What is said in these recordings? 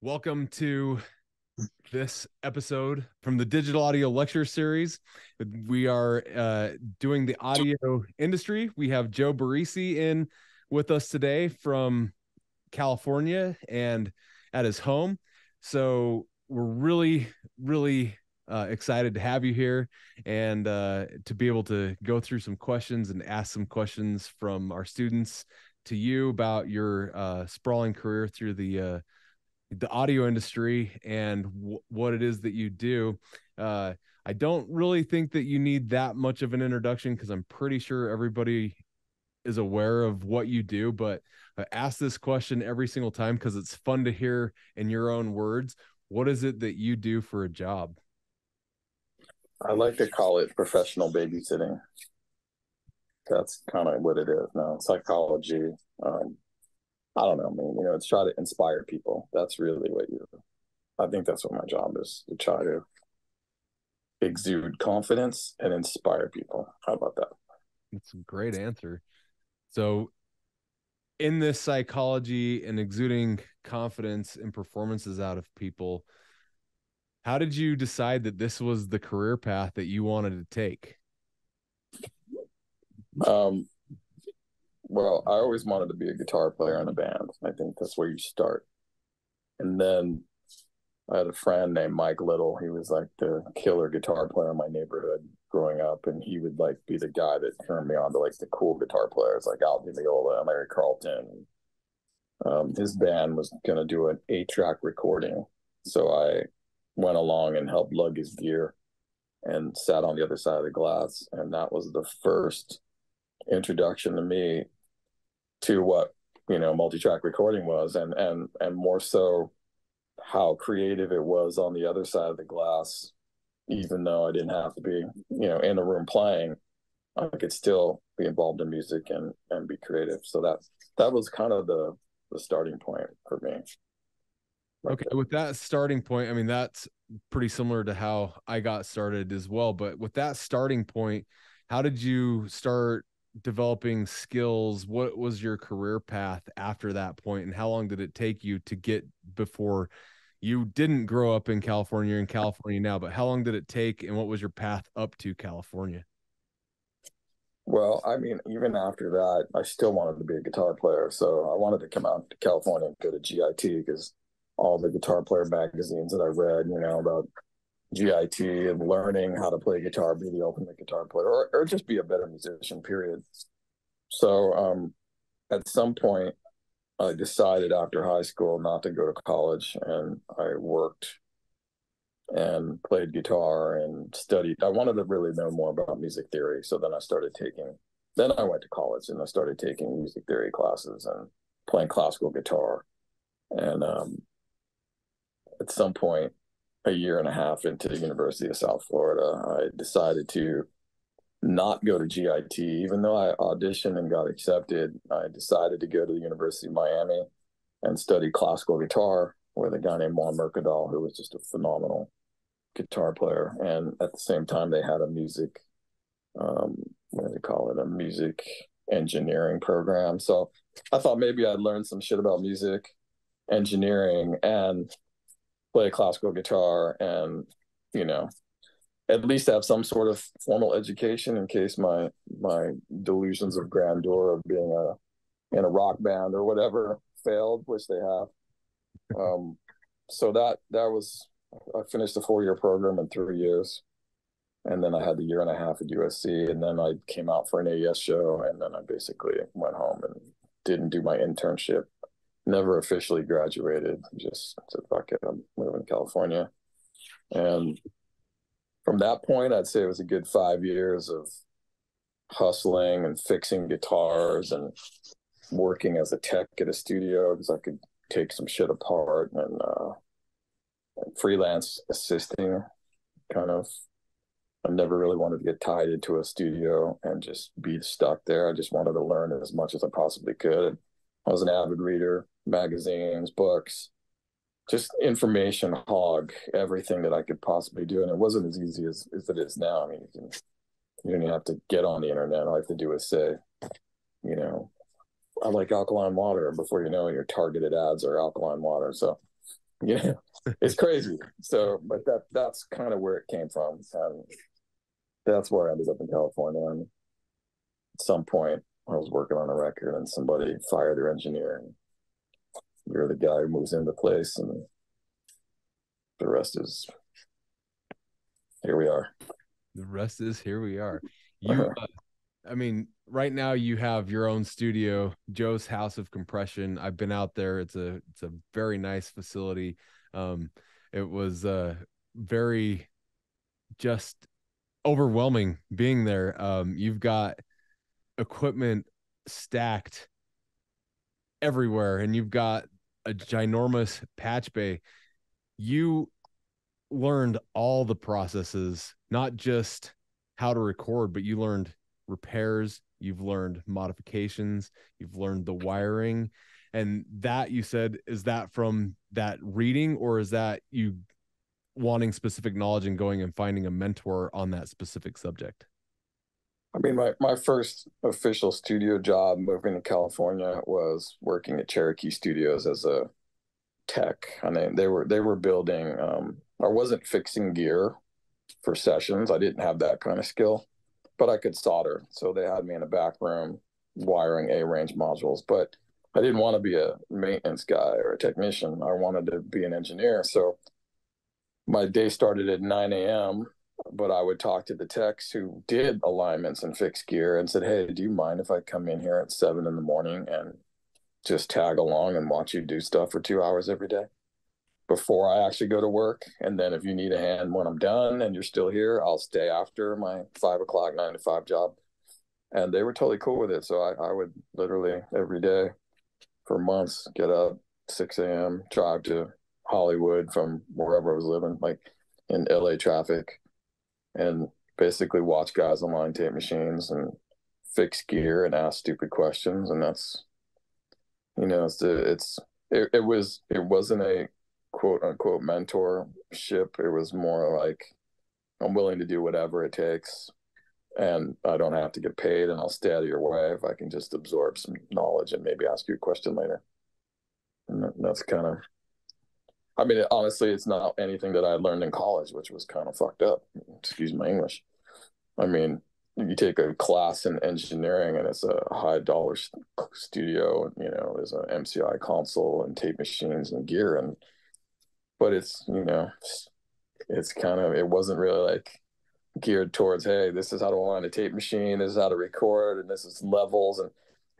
Welcome to this episode from the Digital Audio Lecture Series. We are uh, doing the audio industry. We have Joe Barresi in with us today from California and at his home. So we're really, really uh, excited to have you here and uh, to be able to go through some questions and ask some questions from our students to you about your uh, sprawling career through the uh, the audio industry and w- what it is that you do. Uh, I don't really think that you need that much of an introduction because I'm pretty sure everybody is aware of what you do. But I ask this question every single time because it's fun to hear in your own words. What is it that you do for a job? I like to call it professional babysitting. That's kind of what it is now. Psychology, um, I don't know, man. You know, it's try to inspire people. That's really what you. I think that's what my job is to try to exude confidence and inspire people. How about that? That's a great answer. So, in this psychology and exuding confidence and performances out of people, how did you decide that this was the career path that you wanted to take? Um, well, I always wanted to be a guitar player in a band. I think that's where you start. And then I had a friend named Mike Little. He was like the killer guitar player in my neighborhood growing up, and he would like be the guy that turned me on to like the cool guitar players like Al Di Meola and Larry Carlton. Um, his band was gonna do an eight-track recording, so I went along and helped lug his gear and sat on the other side of the glass, and that was the first introduction to me to what you know multi-track recording was and and and more so how creative it was on the other side of the glass even though i didn't have to be you know in a room playing i could still be involved in music and and be creative. So that that was kind of the the starting point for me. Okay with that starting point i mean that's pretty similar to how i got started as well but with that starting point how did you start developing skills what was your career path after that point and how long did it take you to get before you didn't grow up in california you're in california now but how long did it take and what was your path up to california? Well i mean even after that i still wanted to be a guitar player so i wanted to come out to california and go to git because all the guitar player magazines that i read you know about GIT and learning how to play guitar, be the ultimate guitar player, or, or just be a better musician, period. So um, at some point, I decided after high school not to go to college, and I worked and played guitar and studied. I wanted to really know more about music theory, so then I started taking. Then I went to college and I started taking music theory classes and playing classical guitar. And um, at some point, a year and a half into the University of South Florida, I decided to not go to GIT, even though I auditioned and got accepted. I decided to go to the University of Miami and study classical guitar with a guy named Juan Mercadal, who was just a phenomenal guitar player. And at the same time, they had a music, um, what do they call it, a music engineering program. So I thought maybe I'd learn some shit about music engineering and play classical guitar and you know at least have some sort of formal education in case my my delusions of grandeur of being a in a rock band or whatever failed which they have. Um so that that was i finished the four year program in three years and then i had the year and a half at usc and then i came out for an aes show and then i basically went home and didn't do my internship never officially graduated. Just said, fuck it, I'm moving to California. And from that point, I'd say it was a good five years of hustling and fixing guitars and working as a tech at a studio because I could take some shit apart and, uh, freelance assisting kind of. I never really wanted to get tied into a studio and just be stuck there. I just wanted to learn as much as I possibly could. I was an avid reader, magazines, books, just information hog, everything that I could possibly do. And it wasn't as easy as, as it is now. I mean, you can, you don't even have to get on the internet. All I have to do is say, you know, I like alkaline water. And before you know it, your targeted ads are alkaline water. So you know, it's crazy. So, but that that's kind of where it came from, and that's where I ended up in California. And at some point, I was working on a record, and somebody fired their engineer, and you're the guy who moves into place, and the rest is here we are. The rest is here we are. You, uh-huh. uh, I mean, right now you have your own studio, Joe's House of Compression. I've been out there. It's a it's a very nice facility. Um, it was uh very just overwhelming being there. Um, you've got equipment stacked everywhere, and you've got a ginormous patch bay. You learned all the processes, not just how to record, but you learned repairs, you've learned modifications, you've learned the wiring. And that you said, is that from that reading or is that you wanting specific knowledge and going and finding a mentor on that specific subject? I mean, my, my first official studio job moving to California was working at Cherokee Studios as a tech. I mean, they were they were building. Um, I wasn't fixing gear for sessions. I didn't have that kind of skill, but I could solder. So they had me in a back room wiring A range modules. But I didn't want to be a maintenance guy or a technician. I wanted to be an engineer. So my day started at 9 a.m but I would talk to the techs who did alignments and fixed gear and said, Hey, do you mind if I come in here at seven in the morning and just tag along and watch you do stuff for two hours every day before I actually go to work? And then if you need a hand when I'm done and you're still here, I'll stay after my five o'clock, nine to five job. And they were totally cool with it. So I, I would literally every day for months get up 6 a.m., drive to Hollywood from wherever I was living, like in LA traffic and basically watch guys online tape machines and fix gear and ask stupid questions. And that's you know it's it's it, it was it wasn't a quote unquote mentorship. It was more like i'm willing to do whatever it takes and i don't have to get paid and i'll stay out of your way if i can just absorb some knowledge and maybe ask you a question later. And that's kind of I mean, honestly, it's not anything that I learned in college, which was kind of fucked up. Excuse my English. I mean, you take a class in engineering and it's a high dollar studio, you know, there's an MCI console and tape machines and gear. And, but it's, you know, it's kind of, it wasn't really like geared towards, hey, this is how to align a tape machine, this is how to record, and this is levels. And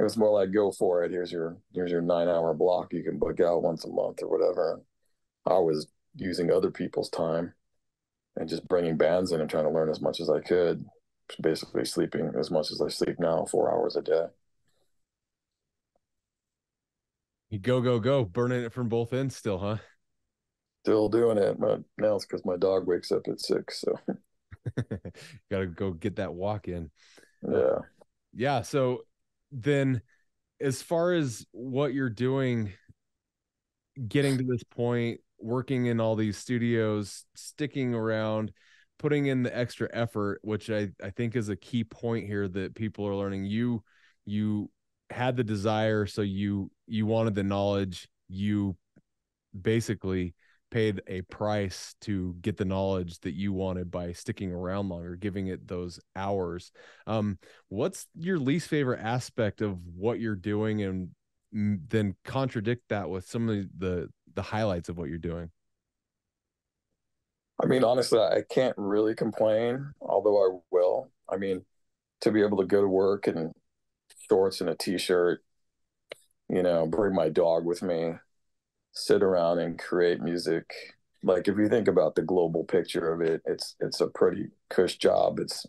it was more like, go for it. Here's your, here's your nine hour block you can book out once a month or whatever. I was using other people's time and just bringing bands in and trying to learn as much as I could. Basically, sleeping as much as I sleep now, four hours a day. You go, go, go, burning it from both ends still, huh? Still doing it, but now it's because my dog wakes up at six. So, got to go get that walk in. Yeah. Yeah. So, then as far as what you're doing, getting to this point, working in all these studios, sticking around, putting in the extra effort, which I, I think is a key point here that people are learning. You you had the desire, so you you wanted the knowledge, you basically paid a price to get the knowledge that you wanted by sticking around longer giving it those hours. Um what's your least favorite aspect of what you're doing? And then contradict that with some of the the highlights of what you're doing? I mean, honestly, I can't really complain, although I will. I mean, to be able to go to work in shorts and a t-shirt, you know, bring my dog with me, sit around and create music. Like if you think about the global picture of it, it's it's a pretty cush job. It's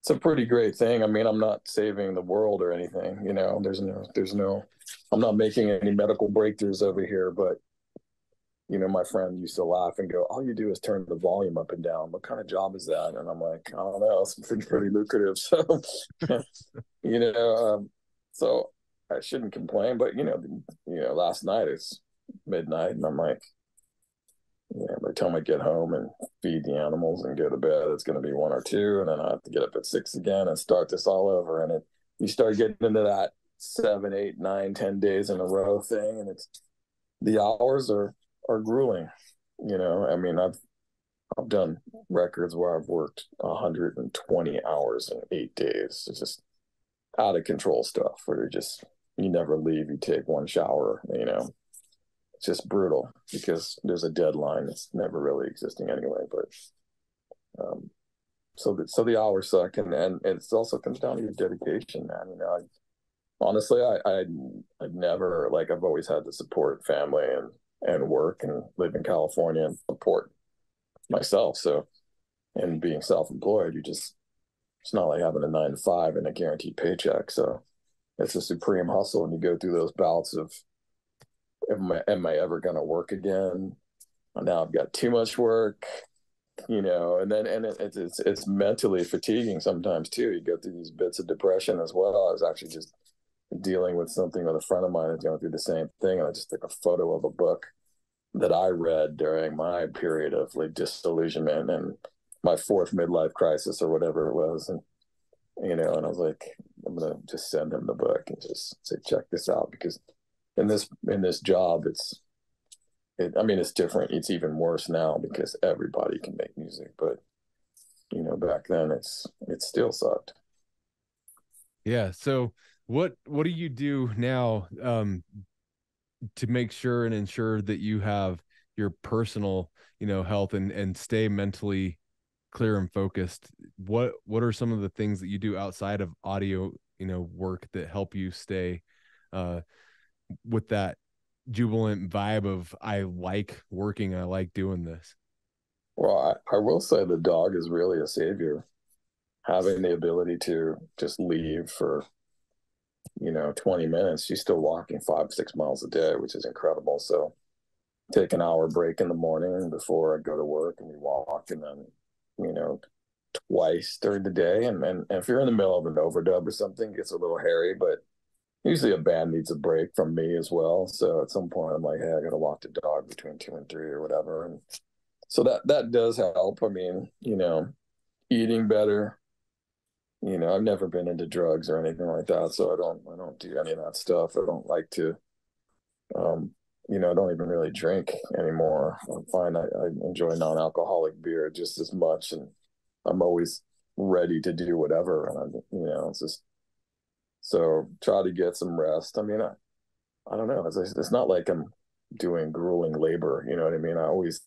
it's a pretty great thing. I mean, I'm not saving the world or anything, you know. There's no there's no I'm not making any medical breakthroughs over here, but you know, my friend used to laugh and go, "All you do is turn the volume up and down. What kind of job is that?" And I'm like, "I don't know. It's pretty, lucrative." So, you know, um, so I shouldn't complain. But you know, you know, last night it's midnight, and I'm like, know, by the time I get home and feed the animals and go to bed, it's going to be one or two, and then I have to get up at six again and start this all over. And it, you start getting into that seven, eight, nine, ten days in a row thing, and it's the hours are are grueling. You know, I mean, I've I've done records where I've worked 120 hours in eight days. It's just out of control stuff where you just you never leave. You take one shower. You know, it's just brutal because there's a deadline that's never really existing anyway. But um, so the, so the hours suck, and and it's also comes down to your dedication, man. You know, I, honestly, I I I never like I've always had to support family and and work and live in California and support myself. So, and being self-employed, you just it's not like having a nine to five and a guaranteed paycheck. So, it's a supreme hustle, and you go through those bouts of, am I, am I ever going to work again? Now I've got too much work, you know, and then and it, it's it's it's mentally fatiguing sometimes too. You go through these bits of depression as well. I was actually just dealing with something with a friend of mine is going through the same thing, and I just took a photo of a book that I read during my period of like disillusionment and my fourth midlife crisis or whatever it was. And, you know, and I was like, I'm going to just send him the book and just say, check this out. Because in this, in this job, it's, it, I mean, it's different. It's even worse now because everybody can make music, but you know, back then it's, it still sucked. Yeah. So what, what do you do now? Um, to make sure and ensure that you have your personal you know health and and stay mentally clear and focused what what are some of the things that you do outside of audio you know work that help you stay uh with that jubilant vibe of i like working i like doing this well I, I will say the dog is really a savior having the ability to just leave for you know 20 minutes she's still walking five six miles a day which is incredible. So take an hour break in the morning before i go to work and we walk and then you know twice during the day. And, and, and if you're in the middle of an overdub or something it gets a little hairy but usually a band needs a break from me as well. So at some point i'm like hey i gotta walk the dog between two and three or whatever. And so that that does help. I mean you know eating better you know, I've never been into drugs or anything like that, so I don't I don't do any of that stuff. I don't like to um you know, I don't even really drink anymore. I'm fine. I, I enjoy non-alcoholic beer just as much, and I'm always ready to do whatever. And I, you know, it's just so try to get some rest. I mean, I, I don't know. It's, it's not like I'm doing grueling labor. You know what I mean? I always,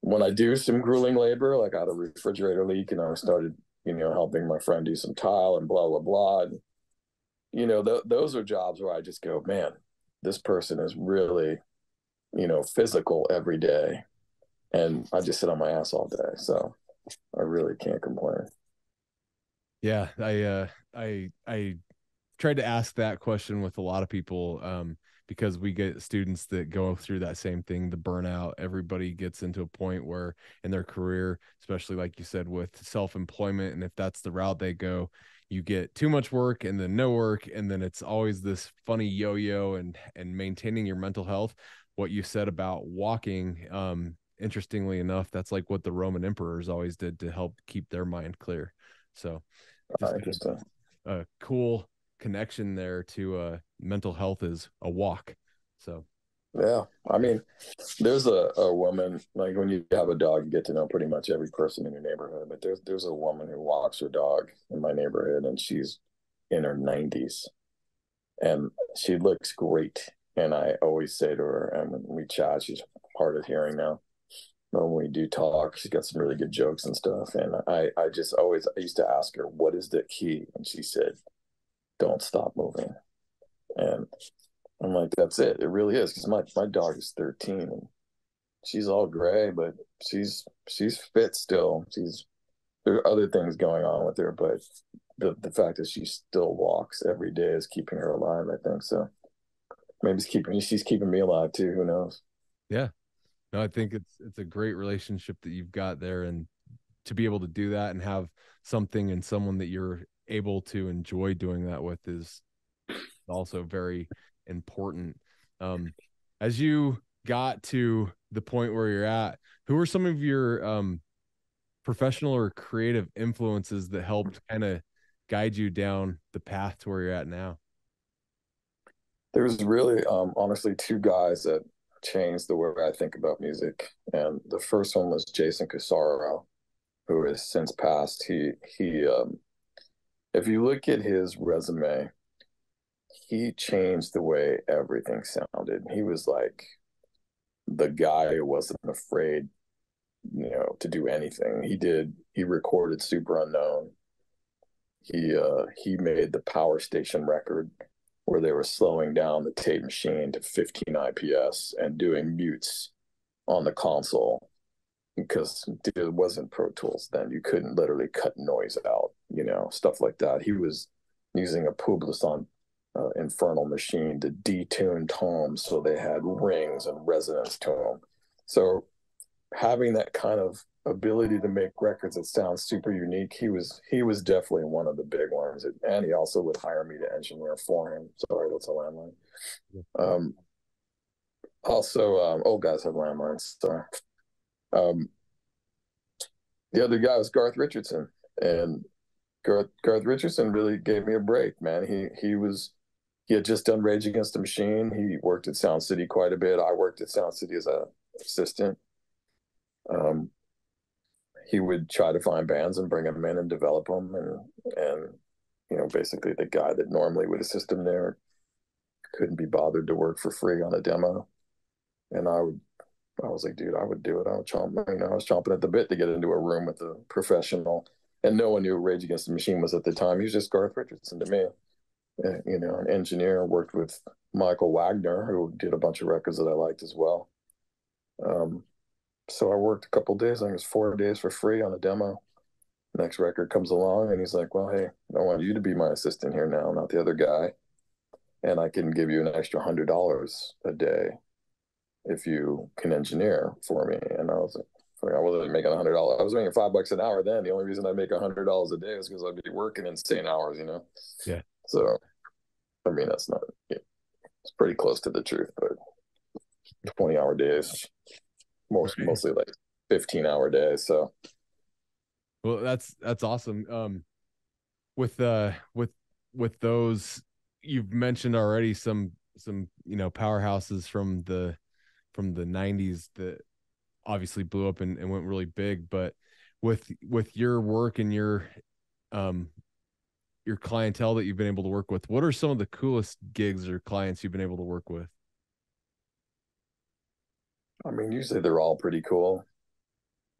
when I do some grueling labor, like I had a refrigerator leak, and I started you know, helping my friend do some tile and blah blah blah. And, you know, th- those are jobs where I just go, man, this person is really, you know, physical every day, and I just sit on my ass all day. So I really can't complain. Yeah, I uh, I I tried to ask that question with a lot of people. Um, because we get students that go through that same thing the burnout everybody gets into a point where in their career especially like you said with self-employment and if that's the route they go you get too much work and then no work and then it's always this funny yo-yo and and maintaining your mental health. What you said about walking um interestingly enough that's like what the roman emperors always did to help keep their mind clear. So uh, interesting a cool connection there to uh mental health is a walk. So yeah i mean there's a, a woman like when you have a dog you get to know pretty much every person in your neighborhood but there's there's a woman who walks her dog in my neighborhood and she's in her 90s and she looks great and i always say to her and when we chat she's hard of hearing now but when we do talk she's got some really good jokes and stuff and i i just always i used to ask her what is the key? And she said don't stop moving. And I'm like, that's it. It really is. Cause my, my dog is 13 and she's all gray, but she's, she's fit still. She's, there are other things going on with her, but the, the fact that she still walks every day is keeping her alive. I think so. Maybe it's keeping, she's keeping me alive too. Who knows? Yeah. No, I think it's, it's a great relationship that you've got there and to be able to do that and have something and someone that you're able to enjoy doing that with is also very important. Um, as you got to the point where you're at, who are some of your um, professional or creative influences that helped kind of guide you down the path to where you're at now? There's really, um, honestly, two guys that changed the way I think about music. And the first one was Jason Corsaro, who has since passed. He he um, if you look at his resume, he changed the way everything sounded. He was like the guy who wasn't afraid, you know, to do anything. He did. He recorded Superunknown. He uh, he made the Power Station record where they were slowing down the tape machine to 15 IPS and doing mutes on the console because it wasn't Pro Tools then. You couldn't literally cut noise out, you know, stuff like that. He was using a Publison uh, Infernal machine to detune toms so they had rings and resonance to them. So having that kind of ability to make records that sound super unique, he was he was definitely one of the big ones. And he also would hire me to engineer for him. Sorry, that's a landline. Um, also, um, old guys have landlines. Sorry. Um, the other guy was Garth Richardson, and Garth, Garth Richardson really gave me a break, man. He he was he had just done Rage Against the Machine. He worked at Sound City quite a bit. I worked at Sound City as a assistant. Um, he would try to find bands and bring them in and develop them, and and you know basically the guy that normally would assist him there couldn't be bothered to work for free on a demo, and I would I was like, dude, I would do it. I would chomp, you know, I was chomping at the bit to get into a room with a professional. And no one knew Rage Against the Machine was at the time. He was just Garth Richardson to me. Uh, you know, an engineer, worked with Michael Wagner, who did a bunch of records that I liked as well. Um, so I worked a couple days, I think it was four days for free on a demo. Next record comes along and he's like, Well, hey, I want you to be my assistant here now, not the other guy. And I can give you an extra hundred dollars a day if you can engineer for me. And I was like, I wasn't making a hundred dollars. I was making five bucks an hour then. The only reason I make a hundred dollars a day is because I'd be working insane hours, you know? Yeah. So, I mean, that's not, it's pretty close to the truth, but 20 hour days, most, mostly like 15 hour days. So, well, that's, that's awesome. Um, with, uh, with, with those, you've mentioned already some, some, you know, powerhouses from the, from the 90s that obviously blew up and, and went really big but with with your work and your um your clientele that you've been able to work with what are some of the coolest gigs or clients you've been able to work with? I mean usually they're all pretty cool.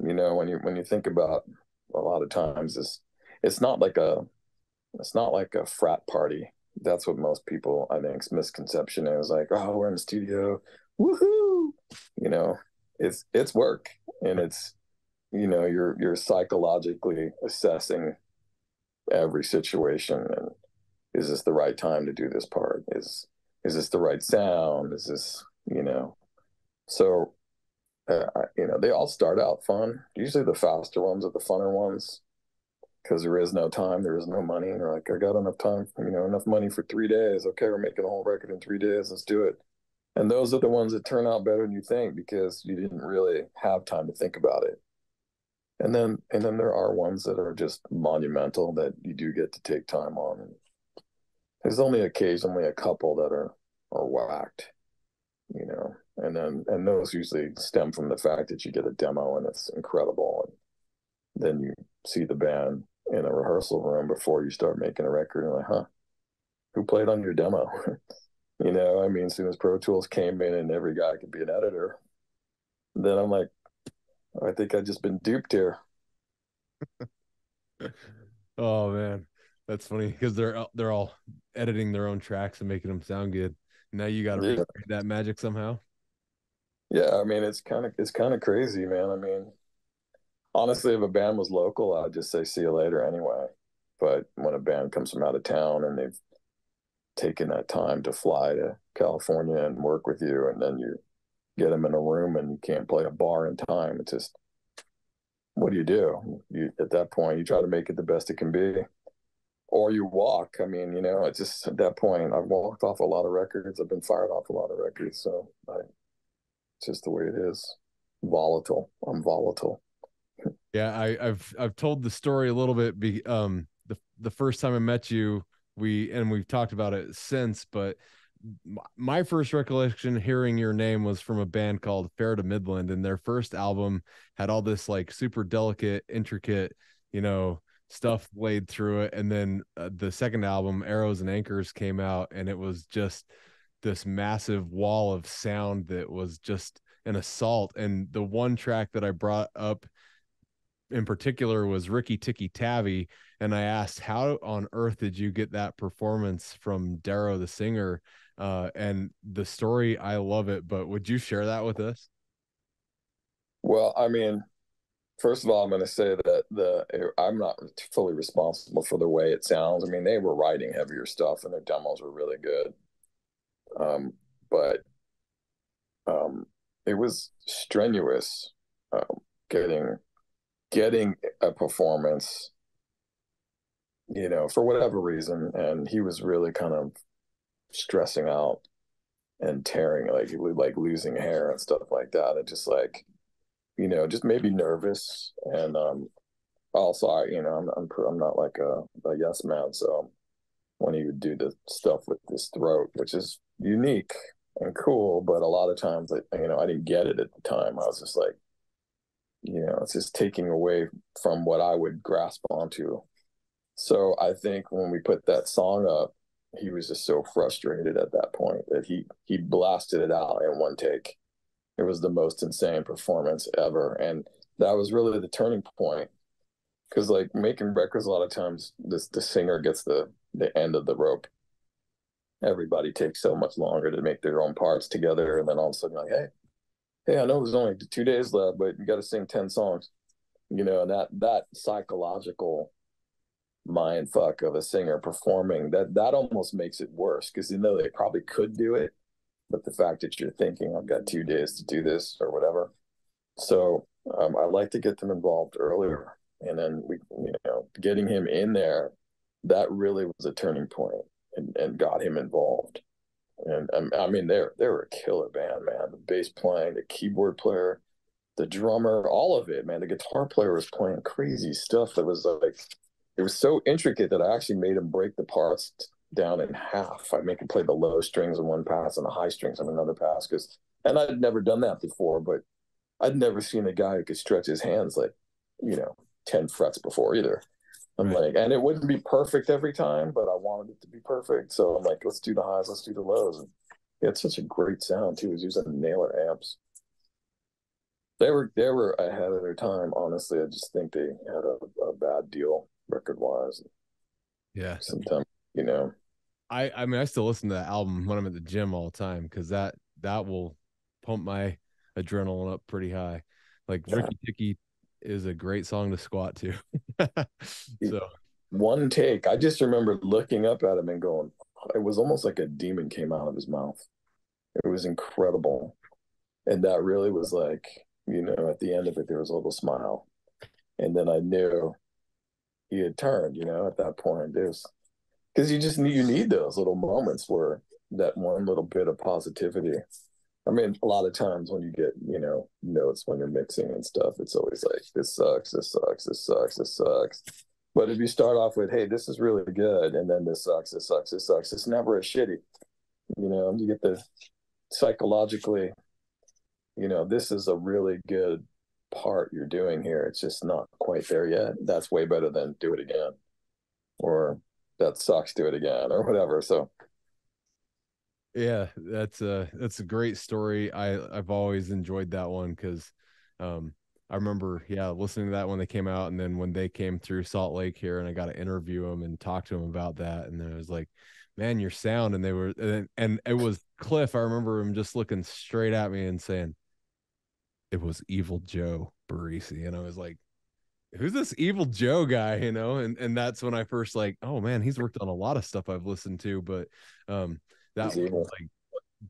You know when you when you think about a lot of times it's it's not like a it's not like a frat party. That's what most people i think's misconception is like oh we're in the studio. Woohoo you know it's it's work. And it's you know you're you're psychologically assessing every situation. And is this the right time to do this part? Is is this the right sound? Is this you know? So uh, you know they all start out fun. Usually the faster ones are the funner ones. Because there is no time there is no money. And they're like i got enough time you know enough money for three days. Okay we're making a whole record in three days. Let's do it and those are the ones that turn out better than you think because you didn't really have time to think about it. And then and then there are ones that are just monumental that you do get to take time on. There's only occasionally a couple that are are whacked you know and then and those usually stem from the fact that you get a demo and it's incredible. And then you see the band in a rehearsal room before you start making a record and like huh who played on your demo You know, I mean, as soon as Pro Tools came in and every guy could be an editor, then I'm like, I think I've just been duped here. oh man, that's funny because they're uh, they're all editing their own tracks and making them sound good. Now you got to yeah. recreate that magic somehow. Yeah, I mean, it's kind of it's kind of crazy, man. I mean, honestly, if a band was local, I'd just say see you later anyway. But when a band comes from out of town and they've taking that time to fly to California and work with you, and then you get them in a room and you can't play a bar in time. It's just, what do you do? You at that point, you try to make it the best it can be, or you walk. I mean, you know, it's just at that point. I've walked off a lot of records. I've been fired off a lot of records, so I, it's just the way it is. Volatile. I'm volatile. Yeah, I, have I've told the story a little bit. Be, um, the the first time I met you we and we've talked about it since, but my first recollection hearing your name was from a band called Fair to Midland, and their first album had all this like super delicate, intricate, you know, stuff laid through it. And then uh, the second album, Arrows and Anchors, came out, and it was just this massive wall of sound that was just an assault. And the one track that I brought up in particular was Rikki Tikki Tavi. And I asked, How on earth did you get that performance from Darroh the singer? Uh, and the story, I love it, but would you share that with us? Well, I mean, first of all, I'm going to say that the I'm not fully responsible for the way it sounds. I mean, they were writing heavier stuff, and their demos were really good. Um, but um, it was strenuous um, getting getting a performance, you know, for whatever reason, and he was really kind of stressing out and tearing like like losing hair and stuff like that. It just like you know just made me nervous and um also I you know I'm I'm, I'm not like a, a yes man so when he would do the stuff with his throat which is unique and cool but a lot of times I, you know I didn't get it at the time I was just like you know it's just taking away from what I would grasp onto. So I think when we put that song up he was just so frustrated at that point that he he blasted it out in one take. It was the most insane performance ever. And that was really the turning point. Because like making records a lot of times this the singer gets the the end of the rope. Everybody takes so much longer to make their own parts together and then all of a sudden like hey hey i know there's only two days left but you got to sing 10 songs you know and that that psychological mind fuck of a singer performing that that almost makes it worse because you know they probably could do it but the fact that you're thinking I've got two days to do this or whatever. So um, I like to get them involved earlier, and then we, you know, getting him in there, that really was a turning point and, and got him involved. And um, I mean, they're they were a killer band, man. The bass playing, the keyboard player, the drummer, all of it, man. The guitar player was playing crazy stuff that was like, it was so intricate that I actually made him break the parts down in half. I make him play the low strings in one pass and the high strings on another pass. Because, and I'd never done that before, but I'd never seen a guy who could stretch his hands like, you know, 10 frets before either. I'm right. like, and it wouldn't be perfect every time, but I wanted it to be perfect. So I'm like, let's do the highs, let's do the lows. And had such a great sound too. He was using Naylor amps. They were they were ahead of their time. Honestly, I just think they had a, a bad deal record wise. Yeah. Sometimes, you know, I I mean I still listen to that album when I'm at the gym all the time because that that will pump my adrenaline up pretty high. Like yeah. Rikki Tikki is a great song to squat to. so one take, I just remember looking up at him and going, it was almost like a demon came out of his mouth. It was incredible. And that really was like, you know, at the end of it, there was a little smile. And then I knew he had turned, you know, at that point. There's because you just need you need those little moments where that one little bit of positivity. I mean, a lot of times when you get you know notes when you're mixing and stuff, it's always like this sucks, this sucks, this sucks, this sucks. But if you start off with, hey, this is really good, and then this sucks, this sucks, this sucks, it's never a shitty. You know, you get the psychologically, you know, this is a really good part you're doing here. It's just not quite there yet. That's way better than do it again. Or that sucks do it again or whatever so yeah that's a that's a great story i i've always enjoyed that one because um i remember yeah listening to that when they came out and then when they came through salt lake here and i got to interview them and talk to them about that and then it was like man your sound and they were and, and it was cliff i remember him just looking straight at me and saying it was evil joe Barresi," and i was like who's this evil Joe guy, you know? And and that's when I first like, oh man, he's worked on a lot of stuff I've listened to, but um that was like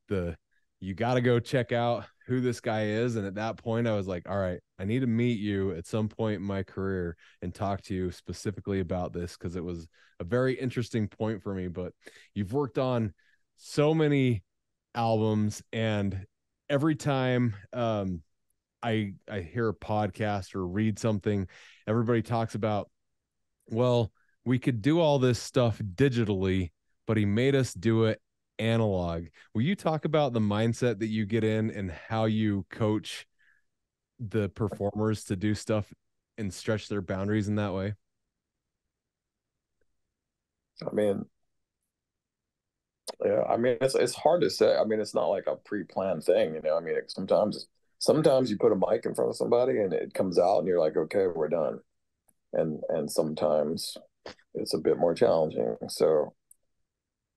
the you got to go check out who this guy is. And at that point I was like, all right, I need to meet you at some point in my career and talk to you specifically about this. Cuz it was a very interesting point for me, but you've worked on so many albums and every time um I I hear a podcast or read something, everybody talks about, well, we could do all this stuff digitally, but he made us do it analog. Will you talk about the mindset that you get in and how you coach the performers to do stuff and stretch their boundaries in that way? I mean, yeah, I mean it's it's hard to say. I mean, it's not like a pre-planned thing, you know. I mean, sometimes sometimes you put a mic in front of somebody and it comes out and you're like, okay, we're done. And and sometimes it's a bit more challenging. So,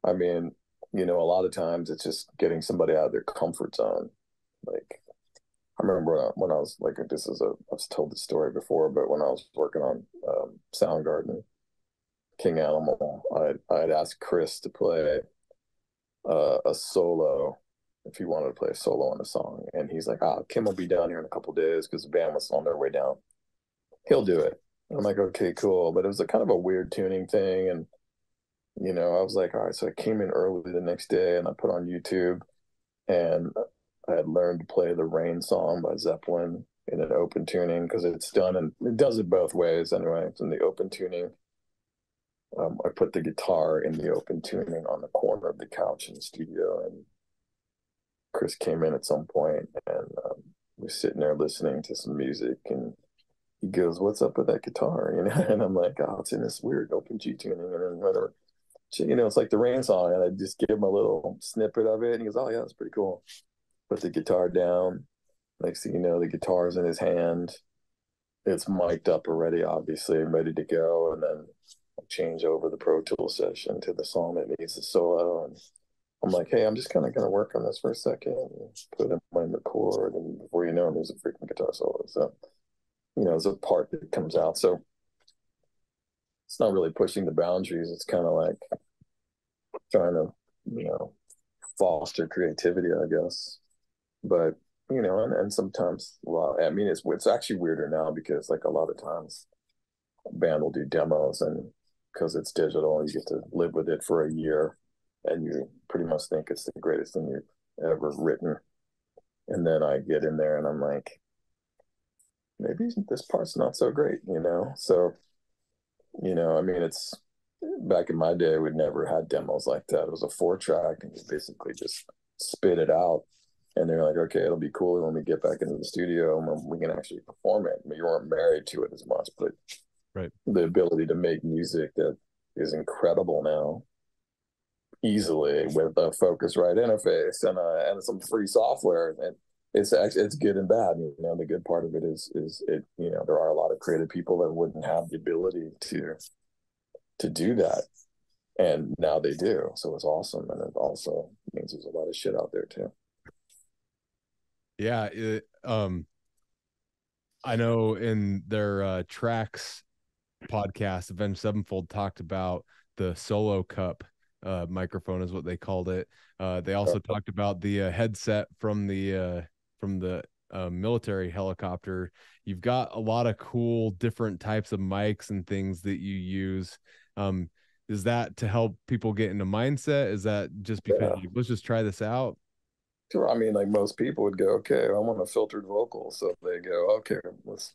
I mean, you know, a lot of times it's just getting somebody out of their comfort zone. Like, I remember when I, when I was like, this is a I've told this story before, but when I was working on um, Soundgarden, King Animal, I I had asked Chris to play uh, a solo if he wanted to play a solo on a song, and he's like, "Ah, Kim will be down here in a couple days because the band was on their way down. He'll do it." I'm like, "Okay, cool," but it was a kind of a weird tuning thing, and you know, I was like, "All right." So I came in early the next day, and I put on YouTube, and I had learned to play the Rain song by Zeppelin in an open tuning because it's done and it does it both ways anyway. It's in the open tuning um, I put the guitar in the open tuning on the corner of the couch in the studio, and Chris came in at some point, and um, we're sitting there listening to some music, and he goes, "What's up with that guitar?" You know, and I'm like, "Oh, it's in this weird open G tuning, and then whatever." You know, it's like the Rain song, and I just give him a little snippet of it, and he goes, "Oh yeah, that's pretty cool." Put the guitar down. Next thing you know, the guitar's in his hand. It's mic'd up already, obviously, ready to go, and then I change over the Pro Tool session to the song that needs a solo. And I'm like, hey, I'm just kind of going to work on this for a second and put in my record. And before you know it, there's a freaking guitar solo. So, you know, there's a part that comes out. So it's not really pushing the boundaries. It's kind of like trying to, you know, foster creativity, I guess. But, you know, and, and sometimes, well, I mean, it's, it's actually weirder now because like a lot of times, band will do demos and because it's digital you get to live with it for a year and you pretty much think it's the greatest thing you've ever written and then i get in there and i'm like maybe this part's not so great you know so you know i mean it's back in my day we'd never had demos like that. It was a four track and you basically just spit it out. And they're like okay it'll be cooler when we get back into the studio and we can actually perform it. I mean, you weren't married to it as much but right. the ability to make music that is incredible now easily with a Focusrite interface and uh, and some free software and it's actually it's good and bad you know the good part of it is is it you know there are a lot of creative people that wouldn't have the ability to to do that. And now they do so it's awesome and it also means there's a lot of shit out there too. Yeah it, um i know in their uh tracks podcast, Avenged Sevenfold talked about the solo cup uh, microphone is what they called it. Uh, they also talked about the uh, headset from the uh, from the uh, military helicopter. You've got a lot of cool different types of mics and things that you use. Um, is that to help people get into mindset? Is that just because yeah. you, let's just try this out? Sure. I mean, like most people would go, okay, I want a filtered vocal. So they go, okay, let's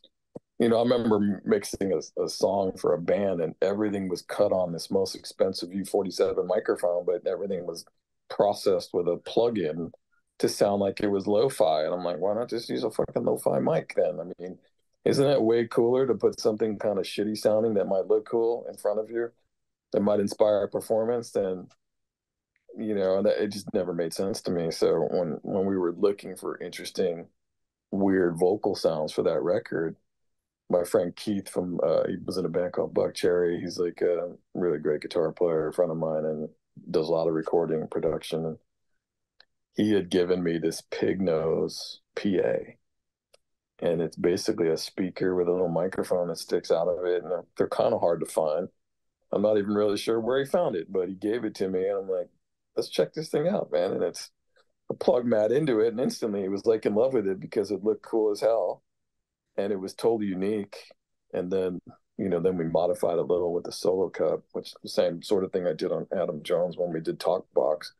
you know, I remember mixing a, a, song for a band and everything was cut on this most expensive U47 microphone, but everything was processed with a plug-in to sound like it was lo-fi. And I'm like, why not just use a fucking lo-fi mic then? I mean, isn't it way cooler to put something kind of shitty sounding that might look cool in front of you that might inspire a performance than you know, that, it just never made sense to me. So when when we were looking for interesting, weird vocal sounds for that record, my friend Keith from uh, he was in a band called Buckcherry He's like a really great guitar player, a friend of mine, and does a lot of recording and production. And he had given me this Pignose PA, and it's basically a speaker with a little microphone that sticks out of it, and they're, they're kind of hard to find. I'm not even really sure where he found it, but he gave it to me, and I'm like, let's check this thing out, man. And it's I plugged Matt into it, and instantly he was like in love with it because it looked cool as hell and it was totally unique. And then, you know, then we modified a little with the solo cup, which the same sort of thing I did on Adam Jones when we did Talk Box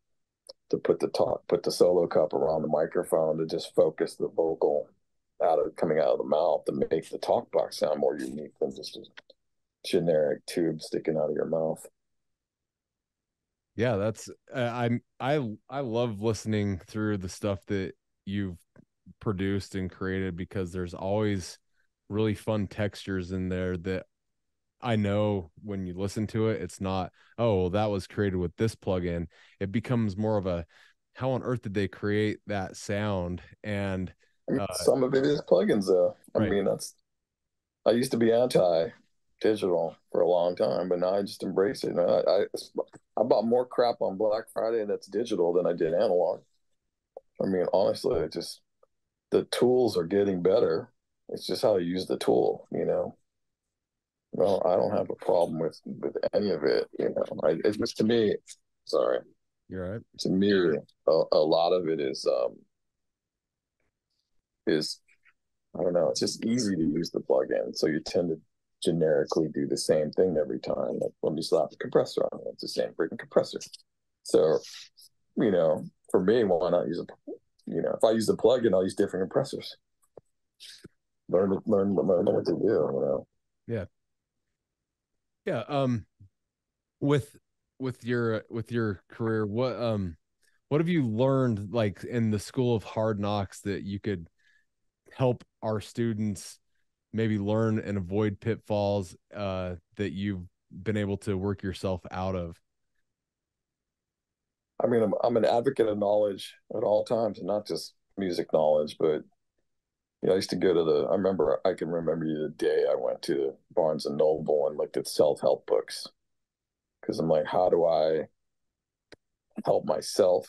to put the talk, put the solo cup around the microphone to just focus the vocal out of coming out of the mouth to make the talk box sound more unique than just a generic tube sticking out of your mouth. Yeah, that's uh, I'm I I love listening through the stuff that you've produced and created because there's always really fun textures in there that I know when you listen to it, it's not, oh, well, that was created with this plugin. It becomes more of a how on earth did they create that sound? And uh, some of it is plugins though. I right. mean, that's I used to be anti digital for a long time, but now I just embrace it. I, I, I bought more crap on Black Friday that's digital than I did analog. I mean, honestly, it just the tools are getting better. It's just how you use the tool, you know. Well, I don't have a problem with with any of it, you know. I, it's just to me. Sorry, you're right. To me, a, a lot of it is um is I don't know. It's just easy to use the plugin, so you tend to generically do the same thing every time. Like when you slap a compressor on it, it's the same freaking compressor. So, you know, for me, why not use a, you know, if I use the plugin, I'll use different compressors. Learn, learn, learn what to do. You know. Yeah. Yeah. Um, with with your with your career, what um, what have you learned like in the school of hard knocks that you could help our students maybe learn and avoid pitfalls uh, that you've been able to work yourself out of? I mean, I'm, I'm an advocate of knowledge at all times, and not just music knowledge, but you know, I used to go to the. I remember I can remember the day I went to Barnes and Noble and looked at self help books because I'm like, how do I help myself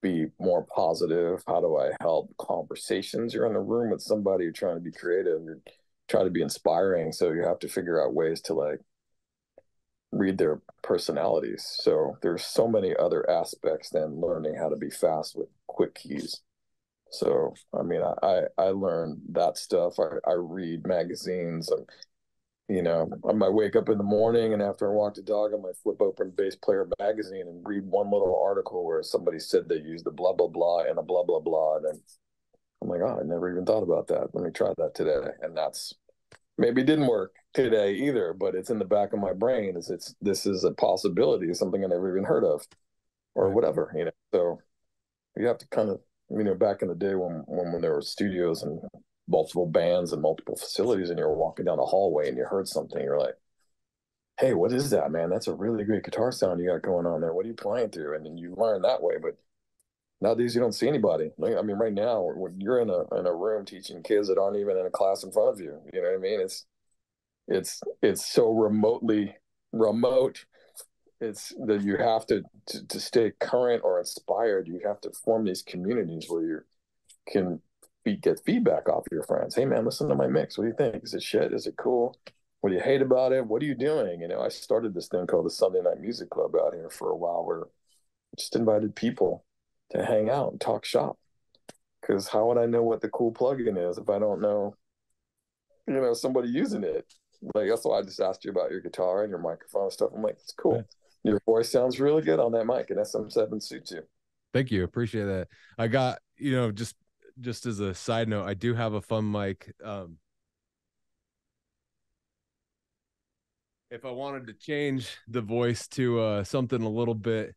be more positive? How do I help conversations? You're in a room with somebody you're trying to be creative, you're trying to be inspiring. So you have to figure out ways to like read their personalities. So there's so many other aspects than learning how to be fast with quick keys. So I mean, I I learned that stuff. I, I read magazines. and you know, I might wake up in the morning and after I walk the dog, I might flip open Bass Player magazine and read one little article where somebody said they used the blah blah blah and a blah blah blah, and then I'm like, oh, I never even thought about that. Let me try that today, and that's maybe didn't work today either, but it's in the back of my brain. Is it's this is a possibility, something I never even heard of, or whatever, you know. So you have to kind of, you know, back in the day when when, when there were studios and multiple bands and multiple facilities and you're walking down a hallway and you heard something, you're like, hey, what is that, man? That's a really great guitar sound you got going on there. What are you playing through? And then you learn that way. But nowadays you don't see anybody. I mean, right now when you're in a in a room teaching kids that aren't even in a class in front of you. You know what I mean? It's it's it's so remotely remote. It's that you have to, to to stay current or inspired. You have to form these communities where you can get feedback off your friends. Hey man, listen to my mix. What do you think? Is it shit? Is it cool? What do you hate about it? What are you doing? You know, I started this thing called the Sunday Night Music Club out here for a while where I just invited people to hang out and talk shop. Cause how would I know what the cool plugin is if I don't know, you know, somebody using it? Like that's why I just asked you about your guitar and your microphone and stuff. I'm like, it's cool. Your voice sounds really good on that mic, and SM7 suits you. Thank you. Appreciate that. I got, you know, just just as a side note, I do have a fun mic. Um, if I wanted to change the voice to uh, something a little bit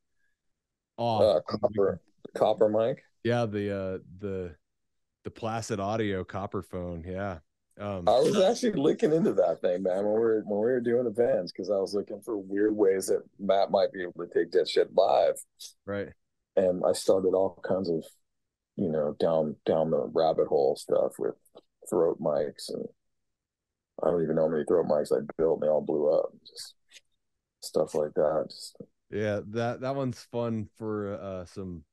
off, uh, copper copper mic. Yeah, the uh, the the Placid Audio Copperphone. Yeah. Um, I was actually looking into that thing, man, when we were when we were doing events because I was looking for weird ways that Matt might be able to take that shit live. Right. And I started all kinds of you know, down down the rabbit hole stuff with throat mics and I don't even know how many throat mics I built and they all blew up. Just stuff like that. Just, yeah, that that one's fun for uh, some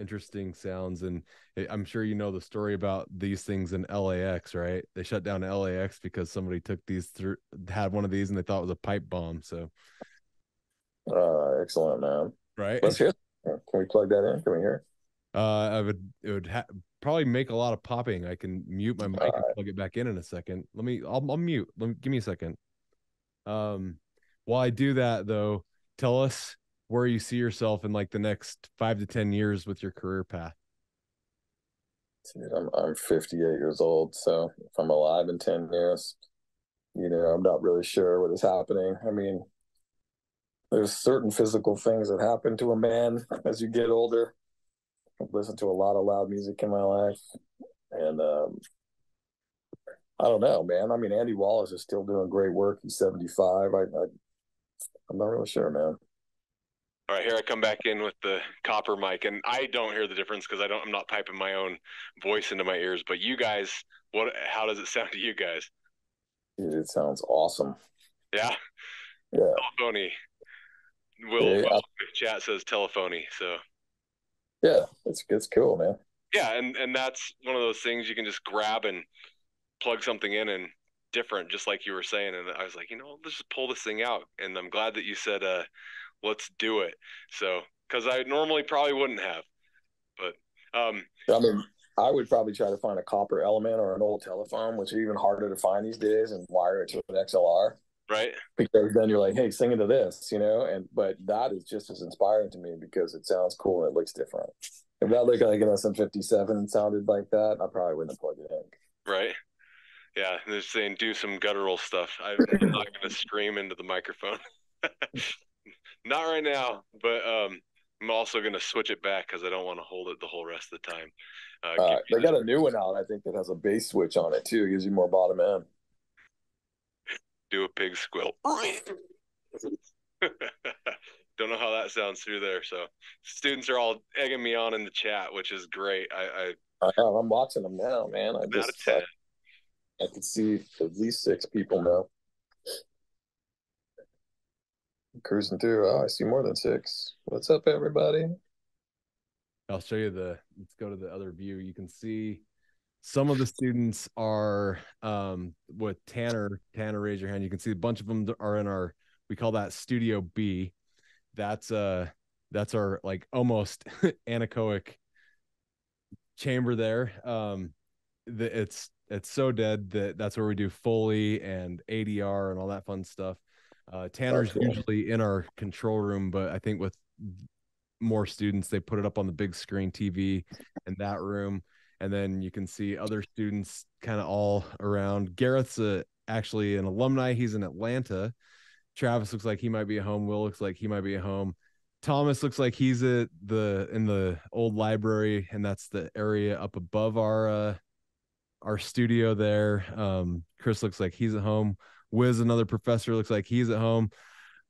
interesting sounds and I'm sure you know the story about these things in LAX, right? They shut down LAX because somebody took these through had one of these and they thought it was a pipe bomb. So uh excellent man. Right. Let's hear can we plug that in? Can we hear? Uh, I would it would ha- probably make a lot of popping. I can mute my mic and plug it back in in a second. Let me. I'll, I'll mute. Let me give me a second. Um, while I do that though, tell us where you see yourself in like the next five to ten years with your career path. Dude, I'm I'm 58 years old, so if I'm alive in 10 years, you know, I'm not really sure what is happening. I mean, there's certain physical things that happen to a man as you get older. I've listened to a lot of loud music in my life, and um, I don't know, man. I mean, Andy Wallace is still doing great work. He's 75. I, I I'm not really sure, man. All right, here I come back in with the copper mic, and I don't hear the difference because I don't. I'm not piping my own voice into my ears. But you guys, what? How does it sound to you guys? Dude, it sounds awesome. Yeah. Yeah. Telephony. Will yeah. chat says telephony. So. Yeah, it's it's cool, man. Yeah, and and that's one of those things you can just grab and plug something in and different, just like you were saying. And I was like, you know, let's just pull this thing out. And I'm glad that you said, uh, let's do it. So, because I normally probably wouldn't have, but um, I mean, I would probably try to find a copper element or an old telephone, which are even harder to find these days, and wire it to an XLR. Right. Because then you're like, hey, sing into this, you know, and but that is just as inspiring to me because it sounds cool and it looks different. If that looked like an SM57 and sounded like that, I probably wouldn't have plugged it in. Right. Yeah, they're saying do some guttural stuff. I'm not going to scream into the microphone. not right now, but um, I'm also going to switch it back because I don't want to hold it the whole rest of the time. Uh, uh, they got a new one out, I think, that has a bass switch on it too. It gives you more bottom end. Do a pig squeal. don't know how that sounds through there. So students are all egging me on in the chat, which is great. I, I, I am watching them now, man. I just I, I can see at least six people now. Cruising through. Oh, I see more than six. What's up, everybody? I'll show you the. Let's go to the other view. You can see some of the students are um with Tanner. Tanner, raise your hand. You can see a bunch of them are in our. We call that Studio B. That's uh that's our like almost anechoic chamber there. Um, the, it's it's so dead that that's where we do Foley and ADR and all that fun stuff. Uh, Tanner's cool. usually in our control room, but I think with more students, they put it up on the big screen TV in that room. And then you can see other students kind of all around. Gareth's a, actually an alumni. He's in Atlanta. Travis looks like he might be at home. Will looks like he might be at home. Thomas looks like he's at the in the old library, and that's the area up above our uh, our studio there. Um, Chris looks like he's at home. Wiz, another professor, looks like he's at home.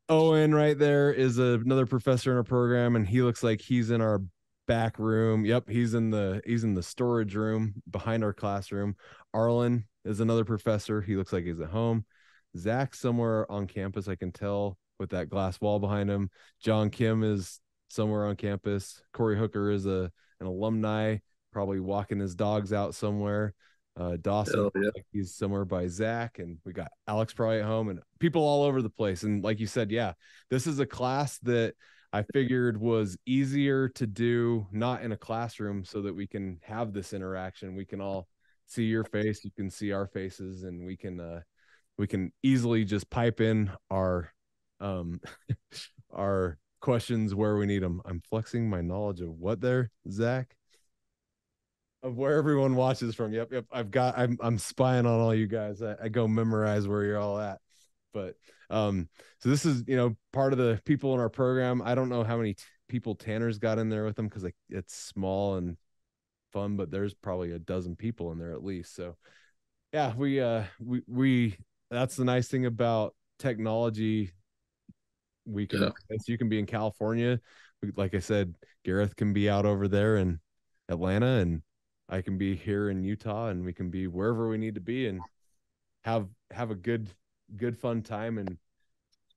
Owen right there is a, another professor in our program, and he looks like he's in our back room. Yep, he's in the he's in the storage room behind our classroom. Arlen is another professor. He looks like he's at home. Zach somewhere on campus, I can tell with that glass wall behind him. John Kim is somewhere on campus. Corey Hooker is a an alumni, probably walking his dogs out somewhere. Uh, Dawson, yeah. like he's somewhere by Zach, and we got Alex probably at home, and people all over the place. And like you said, yeah, this is a class that I figured was easier to do, not in a classroom, so that we can have this interaction. We can all see your face, you can see our faces, and we can uh, we can easily just pipe in our um our questions where we need them. I'm flexing my knowledge of what there, Zach of where everyone watches from. Yep, yep. I've got. I'm I'm spying on all you guys. I, I go memorize where you're all at. But um, so this is you know part of the people in our program. I don't know how many t- people Tanner's got in there with them because like it's small and fun, but there's probably a dozen people in there at least. So yeah, we uh we we that's the nice thing about technology. We can yeah. you can be in California. Like I said, Gareth can be out over there in Atlanta and I can be here in Utah and we can be wherever we need to be and have have a good good fun time and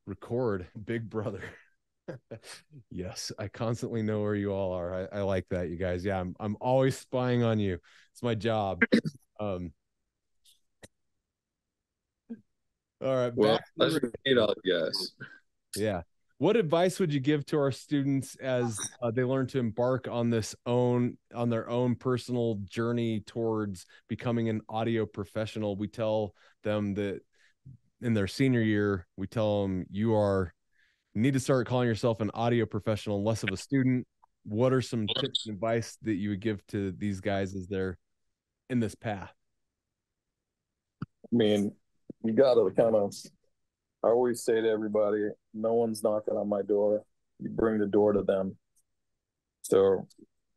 record Big Brother. yes, I constantly know where you all are. I, I like that, you guys. Yeah, I'm I'm always spying on you. It's my job. Um all right. Well, pleasure to meet all you guys. Yeah what advice would you give to our students as uh, they learn to embark on this own on their own personal journey towards becoming an audio professional? We tell them that in their senior year we tell them you are you need to start calling yourself an audio professional less of a student. What are some tips and advice that you would give to these guys as they're in this path? I mean you got to kind of I always say to everybody, no one's knocking on my door. You bring the door to them. So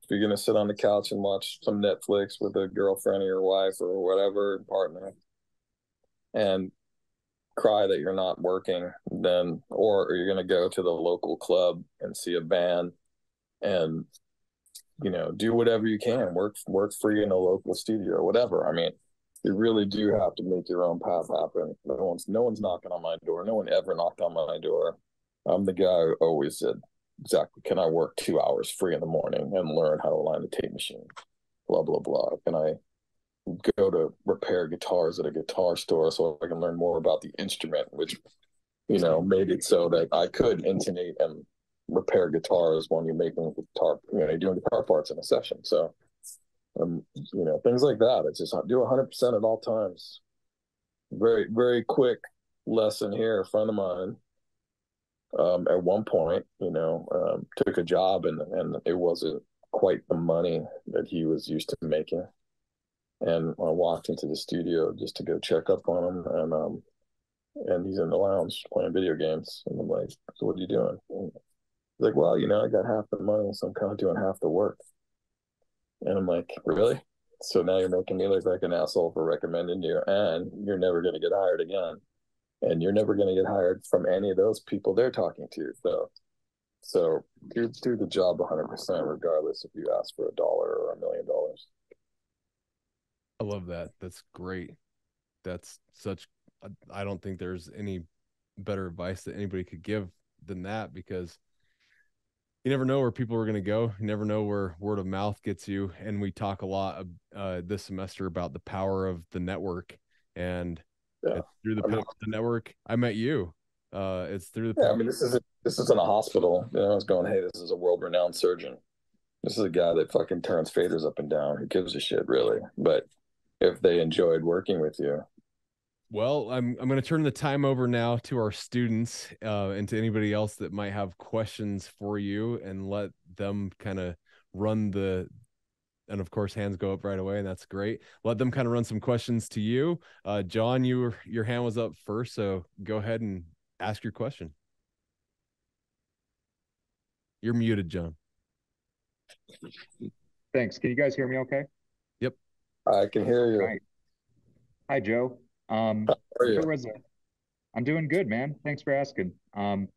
if you're gonna sit on the couch and watch some Netflix with a girlfriend or your wife or whatever partner, and cry that you're not working, then or, you're gonna go to the local club and see a band, and you know do whatever you can, work work free in a local studio, or whatever. I mean, you really do have to make your own path happen. No one's no one's knocking on my door. No one ever knocked on my door. I'm the guy who always said, exactly, can I work two hours free in the morning and learn how to line the tape machine? Blah blah blah. Can I go to repair guitars at a guitar store so I can learn more about the instrument, which you know made it so that I could intonate and repair guitars when you're making guitar, you know, doing guitar parts in a session. So um, you know, things like that. It's just do 100% at all times. Very, very quick lesson here. A friend of mine, um, at one point, you know, um, took a job and and it wasn't quite the money that he was used to making. And I walked into the studio just to go check up on him, and um, and he's in the lounge playing video games. And I'm like, "So what are you doing?" He's like, "Well, you know, I got half the money, so I'm kind of doing half the work." And I'm like, really? So now you're making me look like an asshole for recommending you, and you're never going to get hired again, and you're never going to get hired from any of those people they're talking to. So, so do do the job 100 percent, regardless if you ask for a dollar or a million dollars. I love that. That's great. That's such. I don't think there's any better advice that anybody could give than that because you never know where people are going to go. You never know where word of mouth gets you. And we talk a lot uh, this semester about the power of the network and yeah. through the power of the network. I met you. Uh, it's through the. Yeah, I mean, this is this isn't a hospital. You know, I was going, hey, this is a world renowned surgeon. This is a guy that fucking turns faders up and down. Who gives a shit, really? But if they enjoyed working with you, well, I'm I'm going to turn the time over now to our students uh, and to anybody else that might have questions for you, and let them kind of run the. And of course, hands go up right away, and that's great. Let them kind of run some questions to you. Uh, John, you your hand was up first, so go ahead and ask your question. You're muted, John. Thanks. Can you guys hear me? Okay. Yep. I can hear you. Hi, Hi Joe. Um, there was a, I'm doing good, man. Thanks for asking. Um,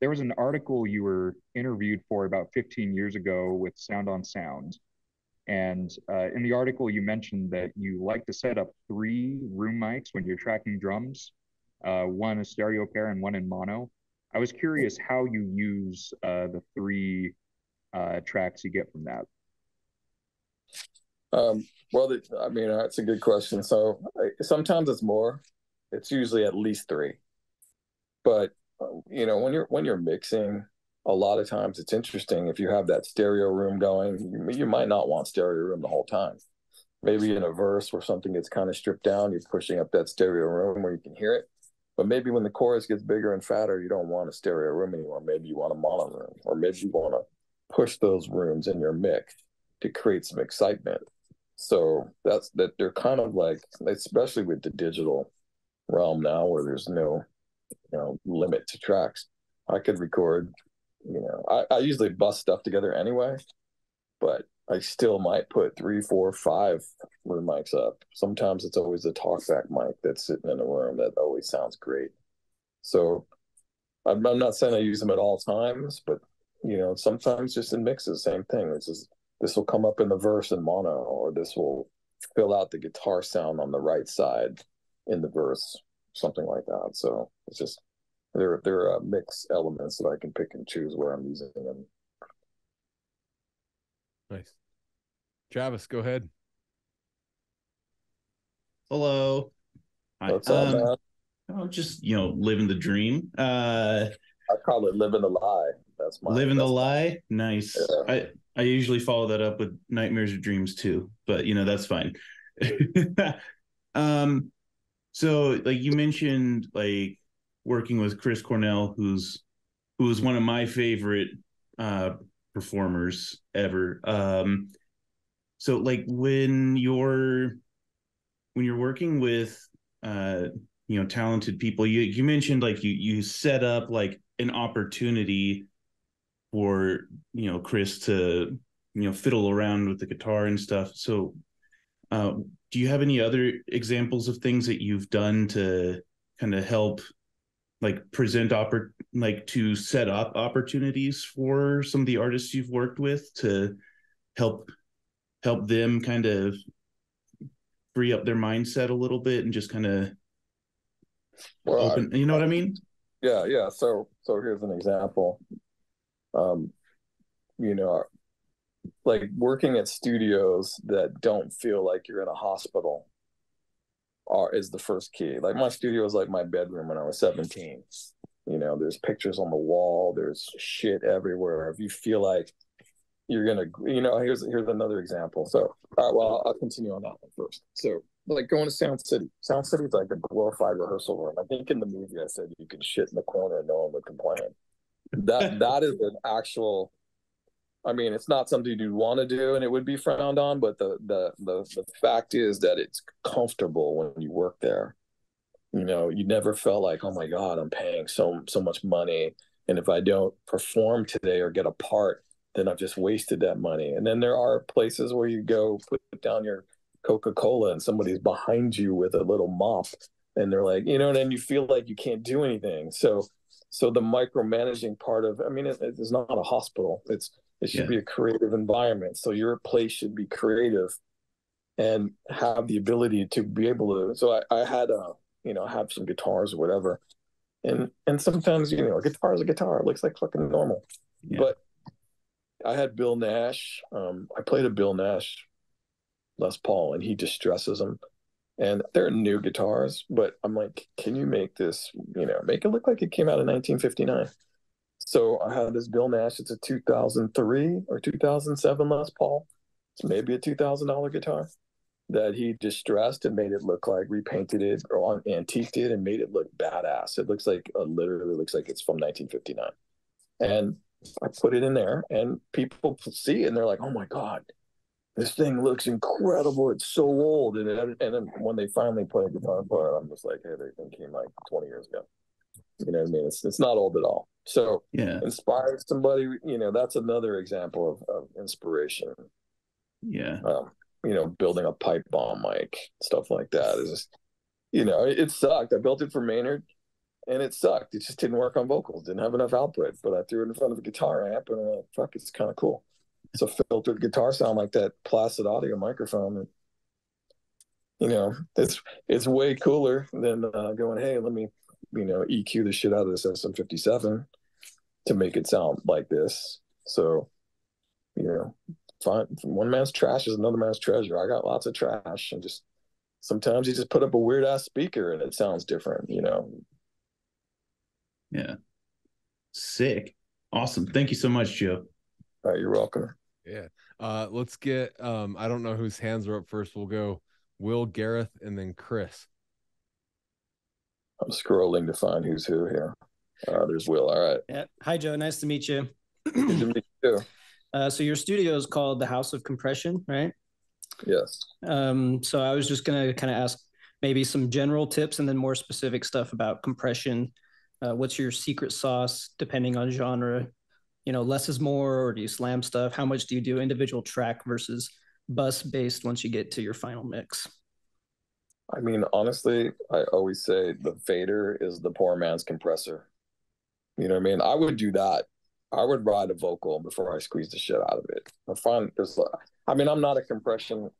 there was an article you were interviewed for about 15 years ago with Sound on Sound. And uh, in the article, you mentioned that you like to set up three room mics when you're tracking drums, uh, one a stereo pair and one in mono. I was curious how you use uh, the three uh, tracks you get from that. Um, well, the, I mean, that's a good question. So sometimes it's more. It's usually at least three. But you know, when you're when you're mixing, a lot of times it's interesting if you have that stereo room going. You, you might not want stereo room the whole time. Maybe in a verse where something gets kind of stripped down, you're pushing up that stereo room where you can hear it. But maybe when the chorus gets bigger and fatter, you don't want a stereo room anymore. Maybe you want a mono room, or maybe you want to push those rooms in your mix to create some excitement. So that's that they're kind of like, especially with the digital realm now, where there's no, you know, limit to tracks. I could record, you know, I, I usually bust stuff together anyway, but I still might put three, four, five room mics up. Sometimes it's always a talkback mic that's sitting in a room that always sounds great. So I'm, I'm not saying I use them at all times, but you know, sometimes just in mixes, same thing. It's just this will come up in the verse in mono, or this will fill out the guitar sound on the right side in the verse, something like that. So it's just there there are mix elements that I can pick and choose where I'm using them. Nice. Travis, go ahead. Hello. What's Hi. up, um, man? Oh, just you know, living the dream. Uh I call it living the lie. That's my living that's the lie. Nice. Yeah. I I usually follow that up with nightmares or dreams too, but you know that's fine. um, so like you mentioned, like working with Chris Cornell, who's who is one of my favorite uh, performers ever. Um, so like when you're when you're working with uh, you know talented people you you mentioned like you you set up like an opportunity for you know chris to you know fiddle around with the guitar and stuff. So uh, do you have any other examples of things that you've done to kind of help like present oppor- like to set up opportunities for some of the artists you've worked with to help help them kind of free up their mindset a little bit and just kind of well, open I, you know what i mean? Yeah yeah. So so here's an example um you know like working at studios that don't feel like you're in a hospital are is the first key. Like my studio is like my bedroom when i was 17 you know there's pictures on the wall there's shit everywhere. If you feel like you're gonna you know here's here's another example. So right well i'll continue on that one first. So like going to sound city. Sound city is like a glorified rehearsal room. I think in the movie i said you can shit in the corner and no one would complain that that is an actual i mean it's not something you'd want to do and it would be frowned on but the, the the the fact is that it's comfortable when you work there you know you never felt like oh my god i'm paying so so much money and if i don't perform today or get a part then I've just wasted that money. And then there are places where you go put down your Coca Cola and somebody's behind you with a little mop, and they're like, you know, and then you feel like you can't do anything. So, so the micromanaging part of, I mean, it, it's not a hospital. It's it should yeah. be a creative environment. So your place should be creative, and have the ability to be able to. So I, I had a, you know, have some guitars or whatever, and and sometimes you know, a guitar is a guitar. It looks like fucking normal, yeah. but I had Bill Nash. Um, I played a Bill Nash Les Paul, and he distresses them. And they're new guitars, but I'm like, can you make this, you know, make it look like it came out in 1959? So I had this Bill Nash. It's a 2003 or 2007 Les Paul. It's maybe a $2,000 guitar that he distressed and made it look like repainted it or antiqued it and made it look badass. It looks like uh, literally looks like it's from 1959. And I put it in there, and people see it, and they're like, "Oh my god, this thing looks incredible! It's so old." And and then when they finally play guitar part, I'm just like, "Hey, they thing came like 20 years ago." You know what I mean? It's it's not old at all. So yeah, inspire somebody. You know, that's another example of, of inspiration. Yeah. Um, you know, building a pipe bomb mic, stuff like that is just, you know, it, it sucked. I built it for Maynard and it sucked. It just didn't work on vocals. Didn't have enough output. But I threw it in front of a guitar amp, and I'm like, "Fuck, it's kind of cool." So filtered guitar sound like that Placid Audio microphone, and you know, it's it's way cooler than uh, going, "Hey, let me, you know, EQ the shit out of this SM57 to make it sound like this." So, you know, fine. One man's trash is another man's treasure. I got lots of trash, and just sometimes you just put up a weird ass speaker and it sounds different. You know, yeah. Sick. Awesome. Thank you so much, Joe. All right, you're welcome. Yeah. Uh, let's get um, I don't know whose hands are up first. We'll go Will, Gareth, and then Chris. I'm scrolling to find who's who here. Uh, there's Will. All right. Yeah. Hi, Joe. Nice to meet you. Good to meet you. Uh, so your studio is called the House of Compression, right? Yes. Um, so I was just gonna kind of ask maybe some general tips and then more specific stuff about compression uh, what's your secret sauce depending on genre? You know, less is more, or do you slam stuff? How much do you do individual track versus bus based once you get to your final mix? I mean, honestly, I always say the fader is the poor man's compressor. You know what I mean? I would do that. I would ride a vocal before I squeeze the shit out of it. I find there's, I mean, I'm not a compression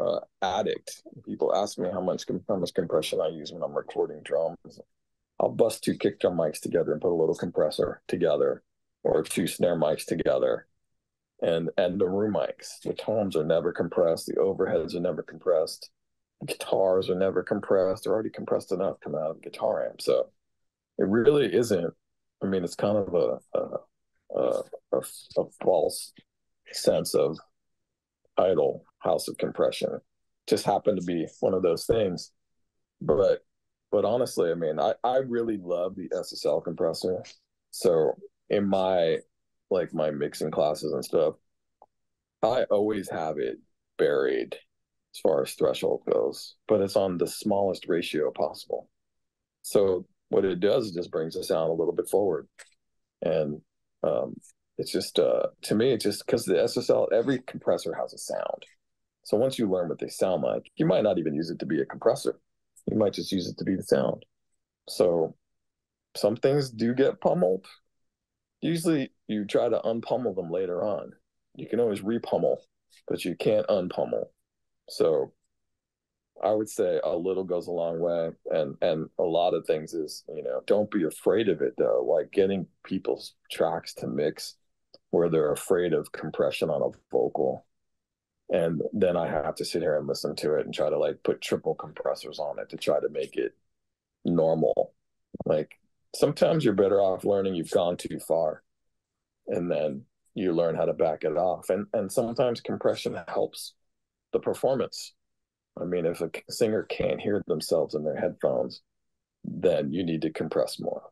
uh, addict. People ask me how much how much compression I use when I'm recording drums. I'll bust two kick drum mics together and put a little compressor together or two snare mics together and and the room mics. The toms are never compressed, the overheads are never compressed, guitars are never compressed. They're already compressed enough coming out of the guitar amp. So it really isn't. I mean, it's kind of a a, a, a, a false sense of idle house of compression. Just happened to be one of those things. But but honestly, I mean, I, I really love the SSL compressor. So in my like my mixing classes and stuff, I always have it buried as far as threshold goes, but it's on the smallest ratio possible. So what it does is just brings the sound a little bit forward. And um, it's just uh, to me, it's just because the SSL, every compressor has a sound. So once you learn what they sound like, you might not even use it to be a compressor. You might just use it to be the sound. So some things do get pummeled. Usually you try to unpummel them later on. You can always repummel, but you can't unpummel. So I would say a little goes a long way, and and a lot of things is you know don't be afraid of it though. Like getting people's tracks to mix where they're afraid of compression on a vocal, and then I have to sit here and listen to it and try to like put triple compressors on it to try to make it normal. Like sometimes you're better off learning you've gone too far, and then you learn how to back it off, and and sometimes compression helps the performance I mean, if a singer can't hear themselves in their headphones, then you need to compress more.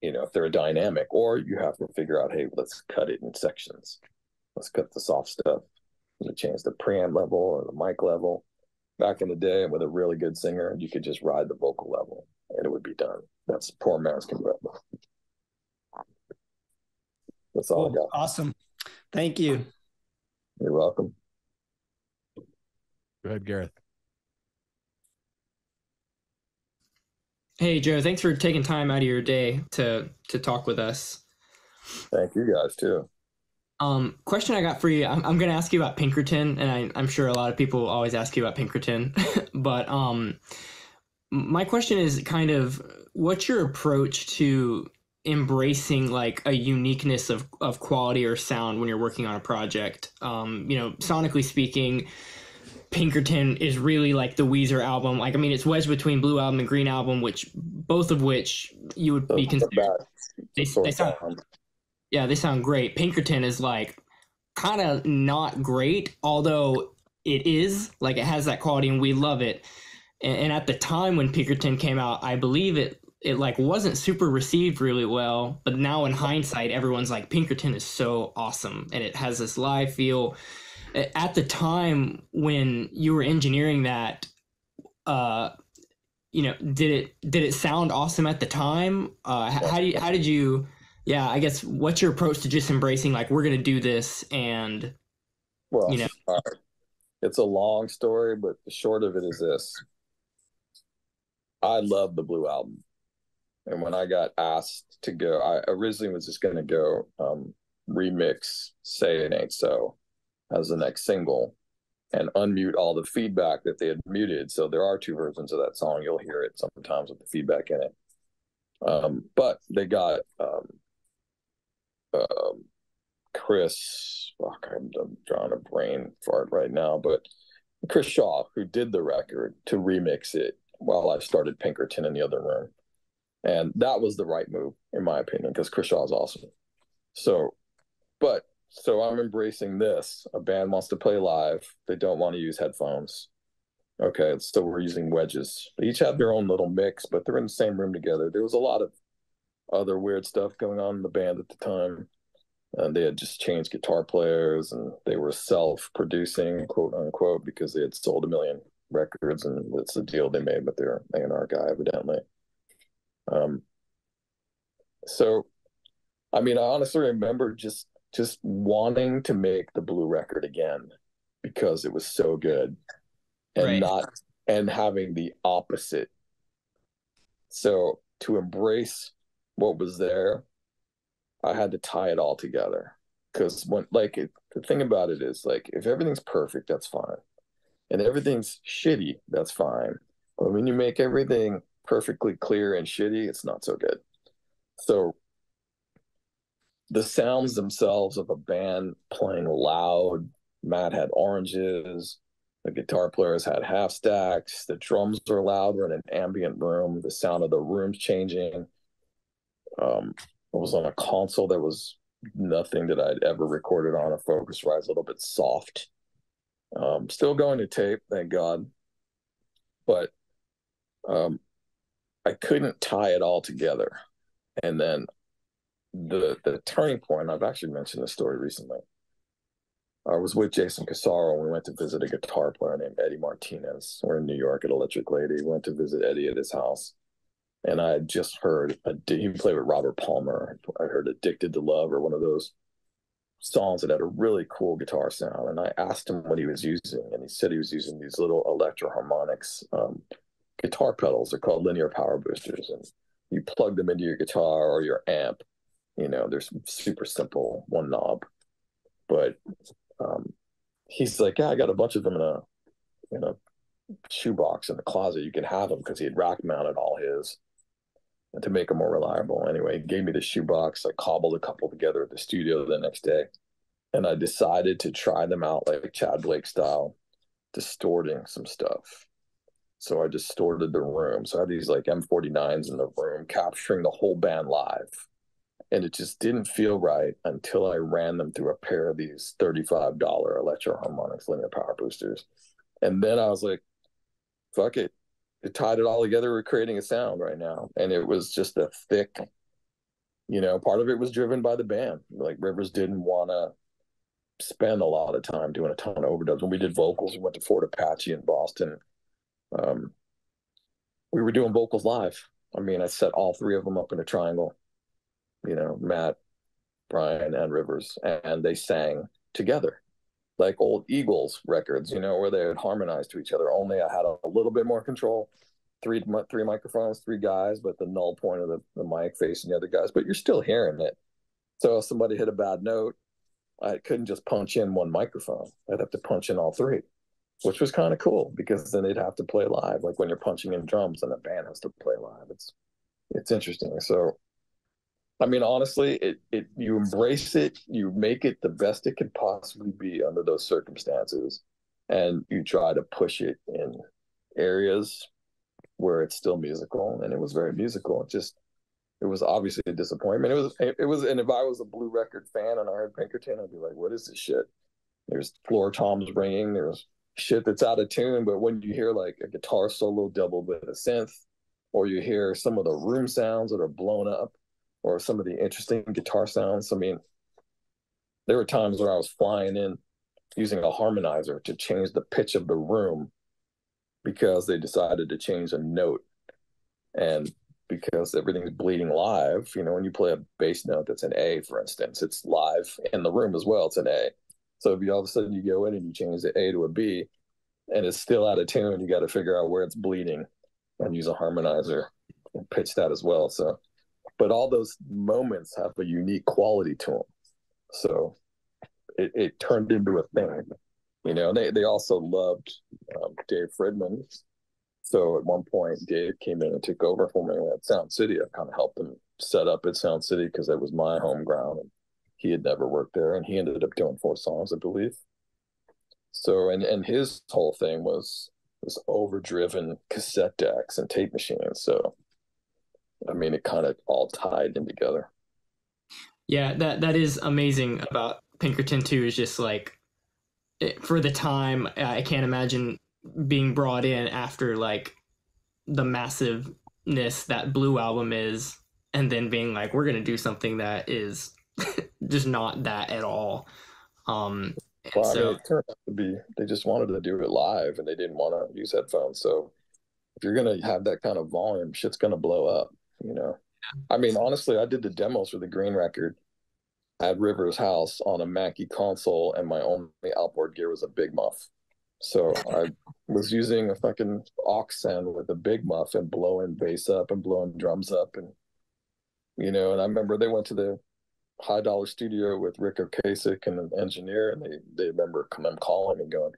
You know, if they're a dynamic, or you have to figure out, hey, let's cut it in sections. Let's cut the soft stuff. let change the preamp level or the mic level. Back in the day, with a really good singer, you could just ride the vocal level and it would be done. That's poor man's compressor. That's all I got. Awesome. Thank you. You're welcome. Go ahead, Gareth. Hey Joe, thanks for taking time out of your day to to talk with us. Thank you guys too. Um, question I got for you. I'm, I'm going to ask you about Pinkerton, and I, I'm sure a lot of people always ask you about Pinkerton. but um, my question is kind of what's your approach to embracing like a uniqueness of, of quality or sound when you're working on a project? Um, you know, sonically speaking, Pinkerton is really like the Weezer album. Like, I mean, it's wedged between Blue Album and Green Album, which both of which you would be considered. They, they sound, yeah, they sound great. Pinkerton is like kind of not great, although it is like it has that quality, and we love it. And, and at the time when Pinkerton came out, I believe it it like wasn't super received really well but now in hindsight everyone's like pinkerton is so awesome and it has this live feel. At the time when you were engineering that uh you know did it did it sound awesome at the time? Uh how, do you how did you yeah i guess what's your approach to just embracing like we're gonna do this and well you know? it's a long story but the short of it is this i love the blue album and when i got asked to go i originally was just gonna go um remix say it ain't so as the next single and unmute all the feedback that they had muted. So there are two versions of that song. You'll hear it sometimes with the feedback in it. Um, but they got um, um, Chris, fuck, I'm, I'm drawing a brain fart right now, but Chris Shaw, who did the record, to remix it while I started Pinkerton in the other room. And that was the right move, in my opinion, because Chris Shaw is awesome. So, but so I'm embracing this. A band wants to play live. They don't want to use headphones. Okay, so we're using wedges. They each have their own little mix, but they're in the same room together. There was a lot of other weird stuff going on in the band at the time. And they had just changed guitar players and they were self producing, quote unquote, because they had sold a million records and it's the deal they made with their A&R guy, evidently. Um, so, I mean, I honestly remember just just wanting to make the blue record again because it was so good and right. not and having the opposite so to embrace what was there i had to tie it all together because when like it, the thing about it is like if everything's perfect that's fine and everything's shitty that's fine but when you make everything perfectly clear and shitty it's not so good so the sounds themselves of a band playing loud. Matt had oranges. The guitar players had half stacks. The drums are loud. We're in an ambient room. The sound of the room's changing. Um, it was on a console that was nothing that I'd ever recorded on a Focusrite, a little bit soft. Um, still going to tape, thank God. But um, I couldn't tie it all together. And then the the turning point. I've actually mentioned this story recently. I was with Jason Corsaro. And we went to visit a guitar player named Eddie Martinez. We're in New York at Electric Lady. We went to visit Eddie at his house. and I had just heard a, he played with Robert Palmer. I heard "Addicted to Love" or one of those songs that had a really cool guitar sound. And I asked him what he was using, and he said he was using these little Electro-Harmonix um, guitar pedals. They're called linear power boosters, and you plug them into your guitar or your amp. You know, they're super simple, one knob. But um, he's like, yeah, I got a bunch of them in a in a shoebox in the closet. You can have them because he had rack mounted all his to make them more reliable. Anyway, he gave me the shoebox. I cobbled a couple together at the studio the next day, and I decided to try them out like Tchad Blake style, distorting some stuff. So I distorted the room. So I had these like M49s in the room, capturing the whole band live. And it just didn't feel right until I ran them through a pair of these $35 Electro-Harmonix linear power boosters. And then I was like, fuck it it tied it all together. We're creating a sound right now. And it was just a thick you know part of it was driven by the band. Like rivers didn't want to spend a lot of time doing a ton of overdubs. When we did vocals we went to fort apache in boston. Um, we were doing vocals live. I mean i set all three of them up in a triangle you know matt brian and rivers and they sang together like old Eagles records, you know, where they would harmonize to each other. Only I had a, a little bit more control. Three three microphones, three guys, but the null point of the, the mic facing the other guys. But you're still hearing it. So if somebody hit a bad note, I couldn't just punch in one microphone. I'd have to punch in all three, which was kind of cool because then they'd have to play live. Like when you're punching in drums and the band has to play live. It's it's interesting. So I mean, honestly, it, it you embrace it, you make it the best it can possibly be under those circumstances, and you try to push it in areas where it's still musical, and it was very musical. It just it was obviously a disappointment. It was it was, and if I was a Blue Record fan and I heard Pinkerton, I'd be like, "What is this shit?" There's floor toms ringing. There's shit that's out of tune. But when you hear like a guitar solo doubled with a synth, or you hear some of the room sounds that are blown up, or some of the interesting guitar sounds. I mean, there were times where I was flying in using a harmonizer to change the pitch of the room because they decided to change a note. And because everything's bleeding live, you know, when you play a bass note that's an A, for instance, it's live in the room as well. It's an A. So if you all of a sudden you go in and you change the A to a B and it's still out of tune, you got to figure out where it's bleeding and use a harmonizer and pitch that as well. So but all those moments have a unique quality to them. So it, it turned into a thing. You know, they, they also loved um, Dave Fridman. So at one point, Dave came in and took over for me at Sound City. I kind of helped him set up at Sound City because that was my home ground. And he had never worked there. And he ended up doing four songs, I believe. So, and, and his whole thing was was overdriven cassette decks and tape machines. So I mean, it kind of all tied in together. Yeah, that that is amazing about Pinkerton too. Is just like it, for the time, I can't imagine being brought in after like the massiveness that Blue album is, and then being like, we're gonna do something that is just not that at all. Um, well, so, I mean, it turned out to be they just wanted to do it live, and they didn't want to use headphones. So if you're gonna have that kind of volume, shit's gonna blow up you know. I mean, honestly, I did the demos for the Green record at Rivers House on a Mackie console, and my only outboard gear was a big muff. So I was using a fucking aux send with a big muff and blowing bass up and blowing drums up, and you know. And I remember they went to the high dollar studio with Ric Ocasek and an engineer, and they they remember them calling me going,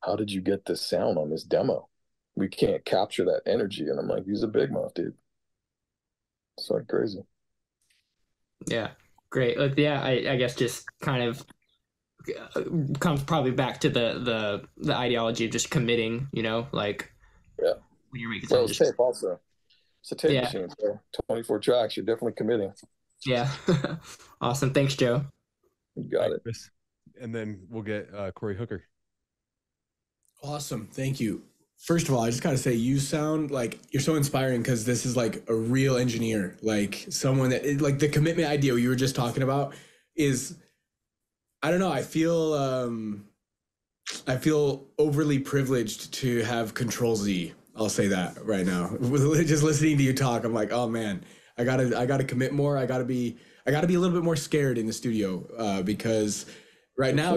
"How did you get this sound on this demo? We can't capture that energy." And I'm like, "Use a big muff, dude." So crazy. Yeah, great. Like, yeah, I, I guess just kind of uh, comes probably back to the the the ideology of just committing. You know, like yeah, when you're making well, it's just... tape also. It's a tape yeah. machine. So 24 tracks. You're definitely committing. Yeah, awesome. Thanks, Joe. You got it. And then we'll get uh, Corey Hooker. Awesome. Thank you first of all, I just gotta say, you sound like you're so inspiring because this is like a real engineer, like someone that like the commitment idea you were just talking about is, I don't know. I feel um, I feel overly privileged to have Control Z I'll say that right now. Just listening to you talk, I'm like, oh man, I gotta I gotta commit more. I gotta be I gotta be a little bit more scared in the studio uh, because right now,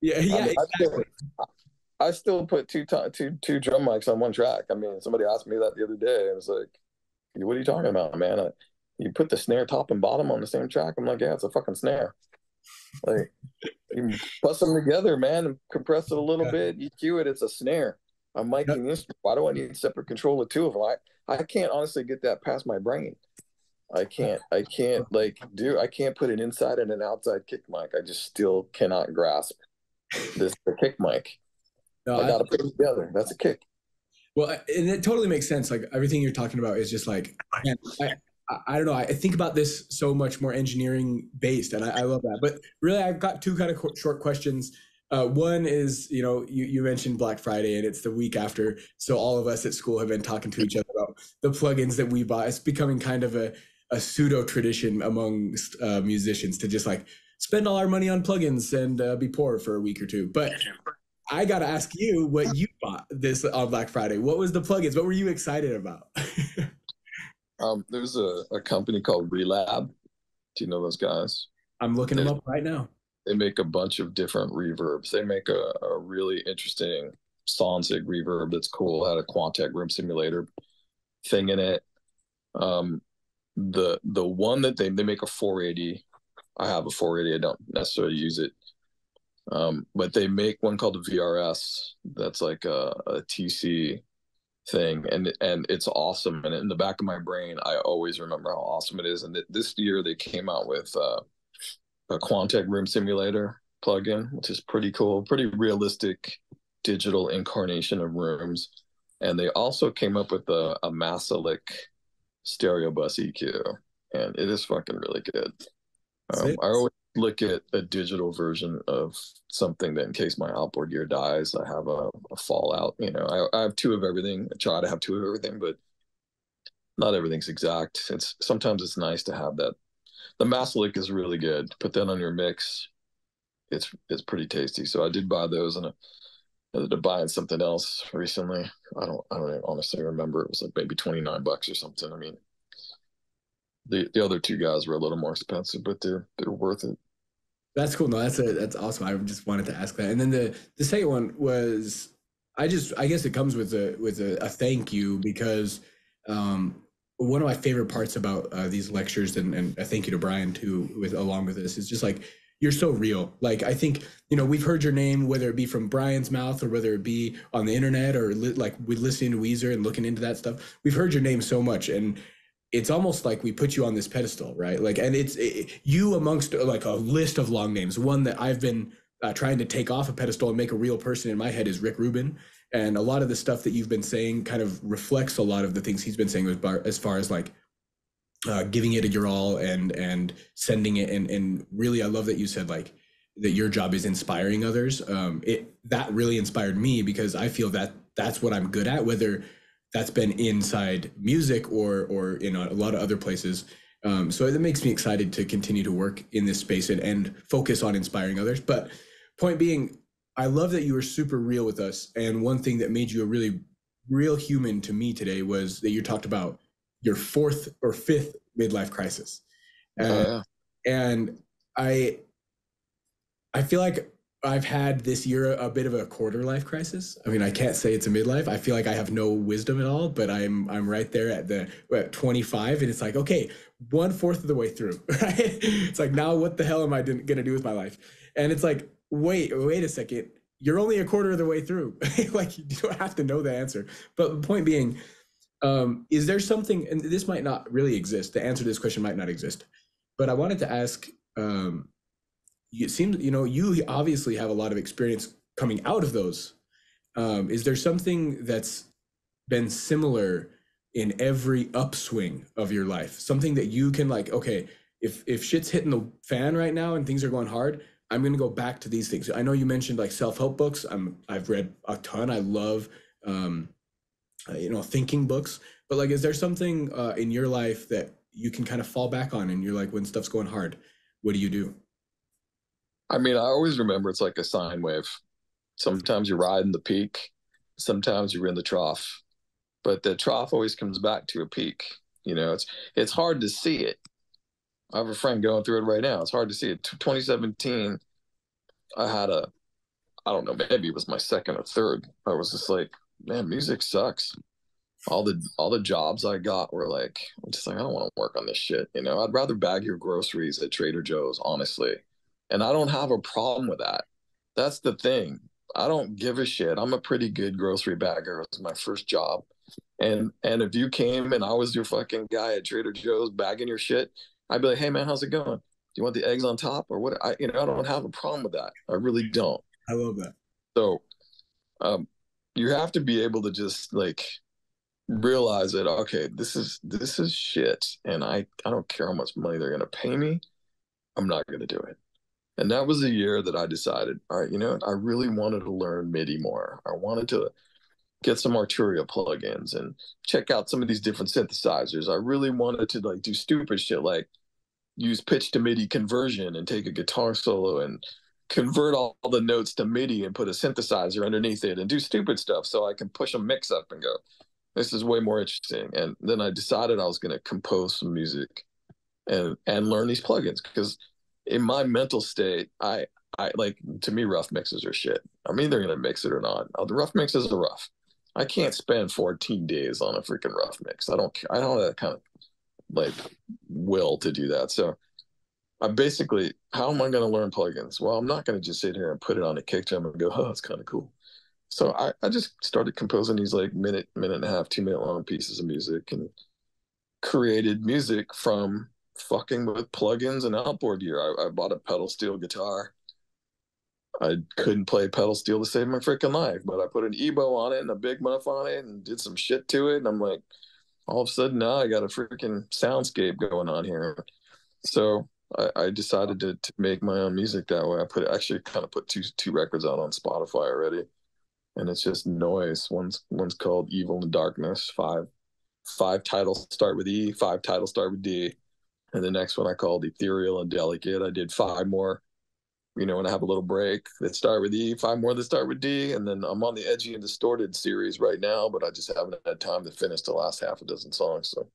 yeah, yeah, exactly. I, still, put two two two drum mics on one track. I mean, somebody asked me that the other day. I was like, "What are you talking about, man?" I, you put the snare top and bottom on the same track. I'm like, "Yeah, it's a fucking snare." Like, you bust them together, man, and compress it a little yeah. bit. EQ it. It's a snare. I'm miking this. Why do I need separate control of two of them? I, I can't honestly get that past my brain. I can't, I can't like do, I can't put an inside and an outside kick mic. I just still cannot grasp this the kick mic. No, I gotta put it together. That's a kick. Well, and it totally makes sense. Like everything you're talking about is just like, man, I, I, don't know. I think about this so much more engineering based, and I, I love that. But really, I've got two kind of short questions uh, one is, you know, you, you mentioned Black Friday and it's the week after. So all of us at school have been talking to each other about the plugins that we bought. It's becoming kind of a, a pseudo tradition among uh, musicians to just like spend all our money on plugins and uh, be poor for a week or two. But I got to ask you what you bought this on Black Friday. What was the plugins? What were you excited about? um, there's a, a company called Relab. Do you know those guys? I'm looking They're, them up right now they make a bunch of different reverbs. They make a, a really interesting Sonsig reverb that's cool. It had a Quantec room simulator thing in it. Um, the the one that they they make a 480. I have a 480. I don't necessarily use it. Um, but they make one called the VRS. That's like a, a TC thing, and and it's awesome. And in the back of my brain, I always remember how awesome it is. And th- this year they came out with uh, a Quantec Room Simulator plugin, which is pretty cool, pretty realistic digital incarnation of rooms. And they also came up with a, a Maselec stereo bus EQ, and it is fucking really good. Um, I always look at a digital version of something that in case my outboard gear dies, I have a, a fallout. You know, I, I have two of everything. I try to have two of everything, but not everything's exact. It's sometimes it's nice to have that the Maselec is really good. Put that on your mix. It's it's pretty tasty. So I did buy those and uh, I ended up buying something else recently. I don't I don't honestly remember. It was like maybe twenty nine bucks or something. I mean, the the other two guys were a little more expensive, but they're they're worth it. That's cool. No, that's a, that's awesome. I just wanted to ask that. And then the the second one was, I just I guess it comes with a with a, a thank you because um, one of my favorite parts about uh, these lectures, and, and a thank you to Brian too, with along with this, is just like you're so real. Like I think you know we've heard your name, whether it be from Brian's mouth or whether it be on the internet or li- like we listening to Weezer and looking into that stuff. We've heard your name so much, and it's almost like we put you on this pedestal, right? Like, and it's it, you amongst like a list of long names. One that I've been uh, trying to take off a pedestal and make a real person in my head is Rick Rubin and a lot of the stuff that you've been saying kind of reflects a lot of the things he's been saying as far as like uh, giving it your all and and sending it and and really I love that you said like that your job is inspiring others. Um, it that really inspired me because I feel that that's what I'm good at, whether that's been inside music or or in a, lot of other places. Um, so it makes me excited to continue to work in this space and, and focus on inspiring others. But point being, I love that you were super real with us. And one thing that made you a really real human to me today was that you talked about your fourth or fifth midlife crisis. Uh, uh, and I I feel like I've had this year a bit of a quarter life crisis. I mean, I can't say it's a midlife. I feel like I have no wisdom at all, but I'm I'm right there at the at 25, and it's like, okay, one fourth of the way through, right? It's like now, what the hell am I gonna do with my life? And it's like wait, wait a second. You're only a quarter of the way through. like you don't have to know the answer. But the point being, um, is there something, and this might not really exist. The answer to this question might not exist. But I wanted to ask, um, it seems, you know, you obviously have a lot of experience coming out of those. Um, is there something that's been similar in every upswing of your life? Something that you can like, okay, if if shit's hitting the fan right now and things are going hard, I'm going to go back to these things. I know you mentioned like self-help books. I'm I've read a ton. I love um, uh, you know thinking books. But like, is there something uh, in your life that you can kind of fall back on, and you're like, when stuff's going hard, what do you do? I mean, I always remember it's like a sine wave. Sometimes you're riding the peak, sometimes you're in the trough, but the trough always comes back to a peak. You know, it's it's hard to see it. I have a friend going through it right now. It's hard to see it. 2017, I had a, I don't know, maybe it was my second or third. I was just like, man, music sucks. All the all the jobs I got were like, I'm just like, I don't want to work on this shit. You know, I'd rather bag your groceries at Trader Joe's, honestly. And I don't have a problem with that. That's the thing. I don't give a shit. I'm a pretty good grocery bagger. It was my first job. And and if you came and I was your fucking guy at Trader Joe's bagging your shit, I'd be like, hey man, how's it going? Do you want the eggs on top or what? I you know I don't have a problem with that. I really don't. I love that. So, um, you have to be able to just like realize that okay, this is this is shit, and I I don't care how much money they're gonna pay me. I'm not gonna do it. And that was the year that I decided, all right, you know? I really wanted to learn MIDI more. I wanted to get some Arturia plugins and check out some of these different synthesizers. I really wanted to like do stupid shit like use pitch to MIDI conversion and take a guitar solo and convert all, the notes to MIDI and put a synthesizer underneath it and do stupid stuff so I can push a mix up and go, this is way more interesting. And then I decided I was going to compose some music and and learn these plugins because in my mental state, I I like to me rough mixes are shit. I'm either to mix it or not. Uh, the rough mixes are rough. I can't spend 14 days on a freaking rough mix. I don't I don't have that kind of like will to do that. So I basically how am I going to learn plugins? Well, I'm not going to just sit here and put it on a kick drum and go, oh, it's kind of cool. So I, I just started composing these like minute, minute and a half, two minute long pieces of music and created music from fucking with plugins and outboard gear. I, I bought a pedal steel guitar I couldn't play pedal steel to save my freaking life, but I put an EBow on it and a big muff on it and did some shit to it. And I'm like, all of a sudden now I got a freaking soundscape going on here. So I, I decided to, to, make my own music that way. I put actually kind of put two two records out on Spotify already, and it's just noise. One's one's called Evil and Darkness. Five five titles start with E. Five titles start with D, and the next one I called Ethereal and Delicate. I did five more you know, and I have a little break that start with E, five more that start with D, and then I'm on the edgy and distorted series right now, but I just haven't had time to finish the last half a dozen songs. So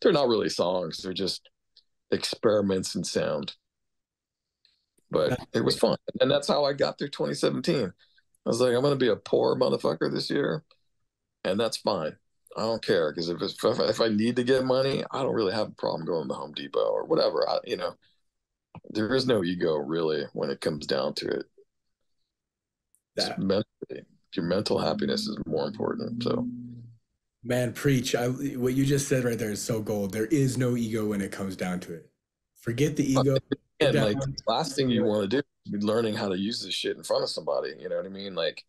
they're not really songs; they're just experiments in sound. But it was fun, and that's how I got through 2017. I was like, I'm gonna be a poor motherfucker this year, and that's fine. I don't care because if, if I need to get money, I don't really have a problem going to Home Depot or whatever. I, you know, there is no ego really when it comes down to it. That mentally, your mental happiness is more important. So, man, preach! I what you just said right there is so gold. There is no ego when it comes down to it. Forget the ego. And like the last thing you want to do is be learning how to use this shit in front of somebody. You know what I mean? Like,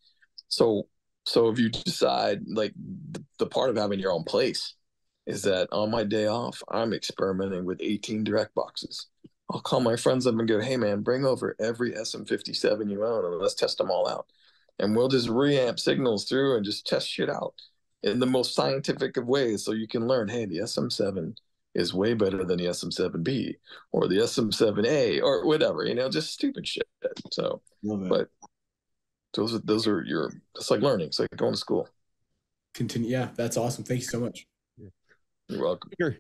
so so if you decide like the, the part of having your own place is that on my day off, I'm experimenting with 18 direct boxes. I'll call my friends up and go, hey man, bring over every SM57 you own and let's test them all out. And we'll just reamp signals through and just test shit out in the most scientific of ways so you can learn, hey, the SM7 is way better than the SM7B or the SM7A or whatever, you know, just stupid shit. So, but those are, those are your, it's like learning. It's like going to school. Continue. Yeah, that's awesome. Thank you so much. You're welcome. Here.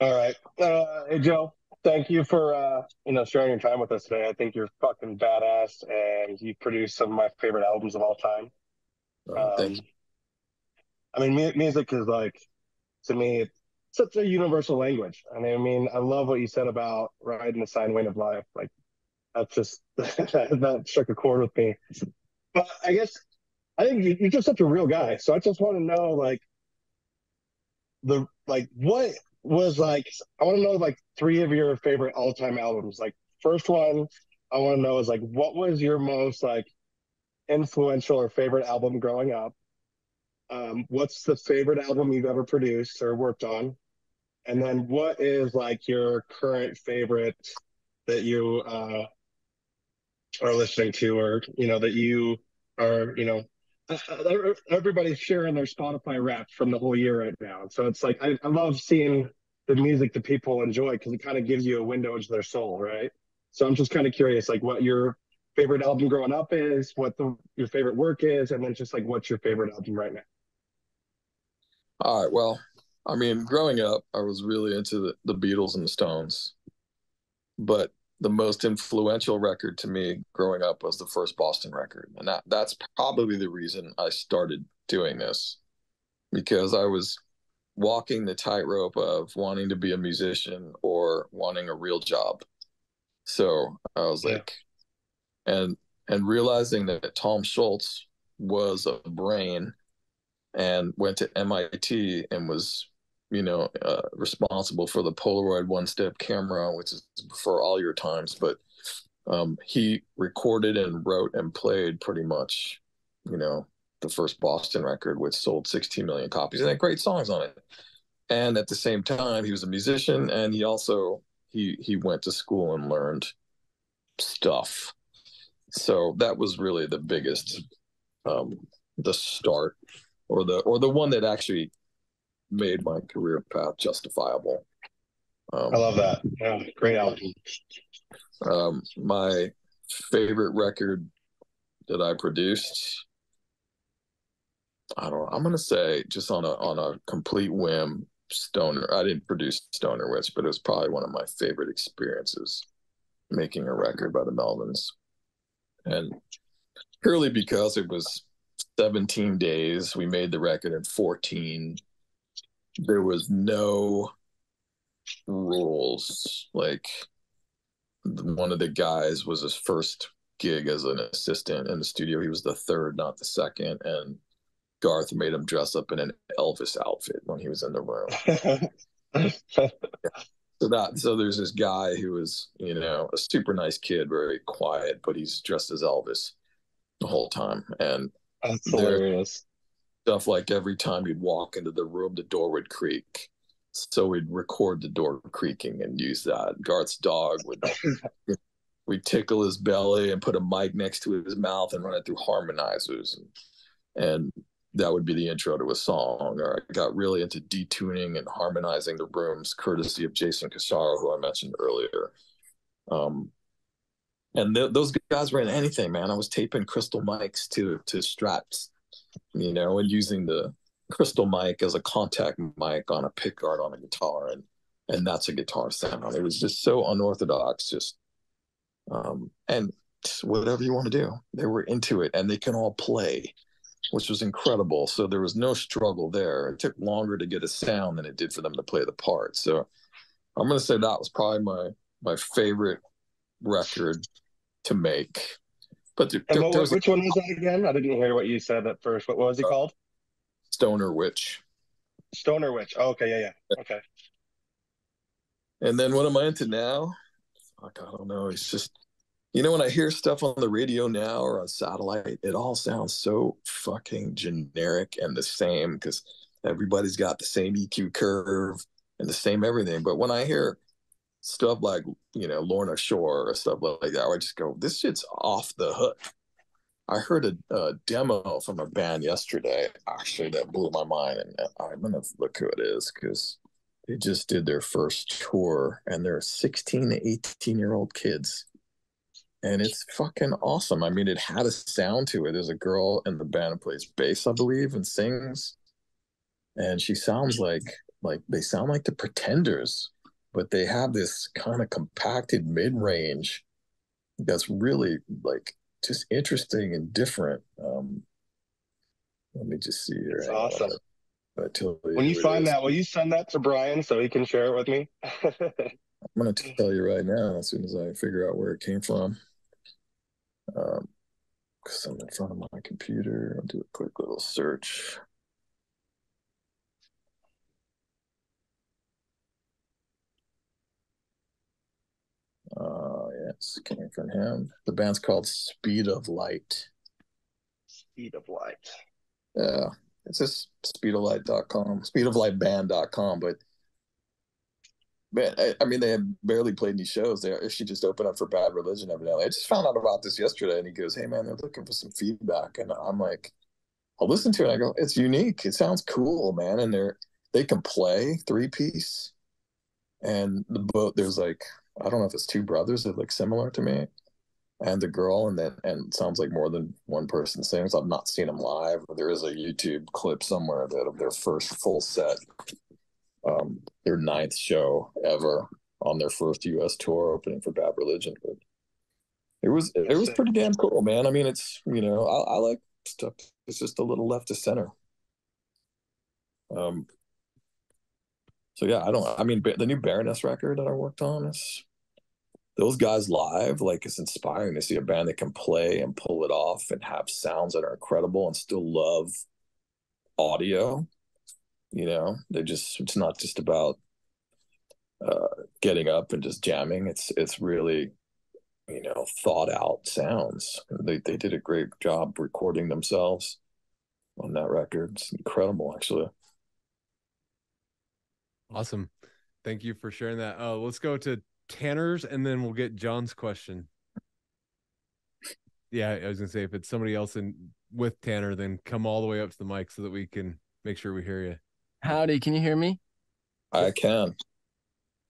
All right. Uh, hey, Joe, thank you for, uh, you know, sharing your time with us today. I think you're fucking badass and you produced some of my favorite albums of all time. Oh, um, I mean, music is like, to me, it's such a universal language. I mean, I mean, I love what you said about riding the sine wave of life. Like, that's just, that, struck a chord with me. But I guess, I think you're just such a real guy. So I just want to know, like, the, like, what was like I want to know like three of your favorite all time albums. Like first one I want to know is like what was your most like influential or favorite album growing up? Um, what's the favorite album you've ever produced or worked on? And then what is like your current favorite that you uh, are listening to or you know that you are you know uh, uh, everybody's sharing their Spotify Wrapped from the whole year right now. So it's like I, I love seeing the music that people enjoy because it kind of gives you a window into their soul, right? So I'm just kind of curious, like what your favorite album growing up is, what the, your favorite work is, and then just like what's your favorite album right now. All right. Well, I mean, growing up, I was really into the, the Beatles and the Stones, but the most influential record to me growing up was the first Boston record, and that that's probably the reason I started doing this, because I was walking the tightrope of wanting to be a musician or wanting a real job. So I was yeah. like, and and realizing that Tom Scholz was a brain and went to MIT and was you know uh, responsible for the Polaroid one step camera, which is for all your times, but um, he recorded and wrote and played pretty much, you know, the first Boston record, which sold 16 million copies and had great songs on it. And at the same time, he was a musician, and he also he he went to school and learned stuff. So that was really the biggest, um, the start, or the or the one that actually made my career path justifiable. Um, I love that. Yeah, great album. Um, my favorite record that I produced I don't know. I'm gonna say just on a on a complete whim, Stoner. I didn't produce Stoner Witch, but it was probably one of my favorite experiences making a record by the Melvins. And purely because it was 17 days, we made the record in 14. There was no rules. Like one of the guys was his first gig as an assistant in the studio. He was the third, not the second. And Garth made him dress up in an Elvis outfit when he was in the room. yeah. So that so there's this guy who was, you know, a super nice kid, very quiet, but he's dressed as Elvis the whole time. And that's hilarious. Stuff like every time you'd walk into the room, the door would creak. So we'd record the door creaking and use that. Garth's dog would we'd tickle his belly and put a mic next to his mouth and run it through harmonizers and, and that would be the intro to a song. Or I got really into detuning and harmonizing the rooms, courtesy of Jason Corsaro, who I mentioned earlier. Um, and th- those guys ran anything, man. I was taping crystal mics to to straps, you know, and using the crystal mic as a contact mic on a pickguard on a guitar, and and that's a guitar sound. It was just so unorthodox, just um, and whatever you want to do, they were into it, and they can all play which was incredible. So there was no struggle there. It took longer to get a sound than it did for them to play the part. So I'm going to say that was probably my my favorite record to make. But there, there, what, which one was that again? I didn't hear what you said at first. What, what was it uh, called? Stoner Witch. Stoner Witch. Oh, okay, yeah, yeah. Okay. And then what am I into now? Fuck, I don't know. It's just you know, when I hear stuff on the radio now or on satellite, it all sounds so fucking generic and the same because everybody's got the same EQ curve and the same everything. But when I hear stuff like, you know, Lorna Shore or stuff like that, I just go, this shit's off the hook. I heard a, a demo from a band yesterday, actually, that blew my mind. And I'm to look who it is because they just did their first tour and they're 16 to 18 year old kids and it's fucking awesome. I mean, it had a sound to it. There's a girl in the band who plays bass, I believe, and sings, and she sounds like like they sound like the Pretenders, but they have this kind of compacted mid range that's really like just interesting and different. Um, let me just see here. That's awesome. You when you find that, will you send that to Brian so he can share it with me? I'm going to tell you right now as soon as I figure out where it came from um, because I'm in front of my computer. I'll do a quick little search. Uh, yes, coming from him. The band's called Speed of Light. Speed of Light. Yeah, it's just speedoflight.com, speedoflightband.com, but man, I, I, mean, they have barely played any shows. They she just opened up for Bad Religion evidently. I just found out about this yesterday, and he goes, "Hey, man, they're looking for some feedback," and I'm like, "I'll listen to it." I go, "It's unique. It sounds cool, man." And they're they can play three piece, and the boat there's like I don't know if it's two brothers that look similar to me. and the girl, and then and sounds like more than one person sings. I've not seen them live. There is a YouTube clip somewhere that of their first full set, um, their ninth show ever on their first U.S. tour opening for Bad Religion. But it was it was pretty damn cool, man. I mean, it's you know I, I like stuff. It's just a little left to center. Um. So yeah, I don't. I mean, the new Baroness record that I worked on is those guys live. Like it's inspiring to see a band that can play and pull it off and have sounds that are incredible and still love audio. You know, they just it's not just about uh, getting up and just jamming. It's it's really you know thought out sounds. They they did a great job recording themselves on that record. It's incredible, actually. Awesome. Thank you for sharing that. Uh, let's go to Tanner's and then we'll get John's question. Yeah, I was gonna say if it's somebody else in with Tanner, then come all the way up to the mic so that we can make sure we hear you. Howdy, can you hear me? I can.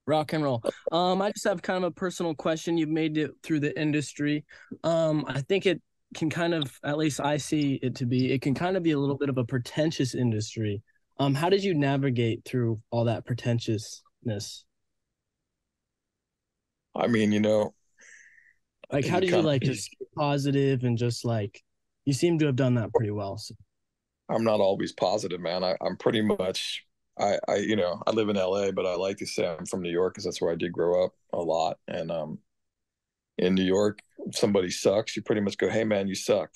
Rock and roll. Um, I just have kind of a personal question. You've made it through the industry. Um, I think it can kind of, at least I see it to be, it can kind of be a little bit of a pretentious industry. Um, how did you navigate through all that pretentiousness? I mean, you know, like how did you like just positive and just like you seem to have done that pretty well. So. I'm not always positive, man. I, I'm pretty much I, I, you know, I live in LA, but I like to say I'm from New York because that's where I did grow up a lot. And um, in New York, if somebody sucks, you pretty much go, "Hey, man, you suck."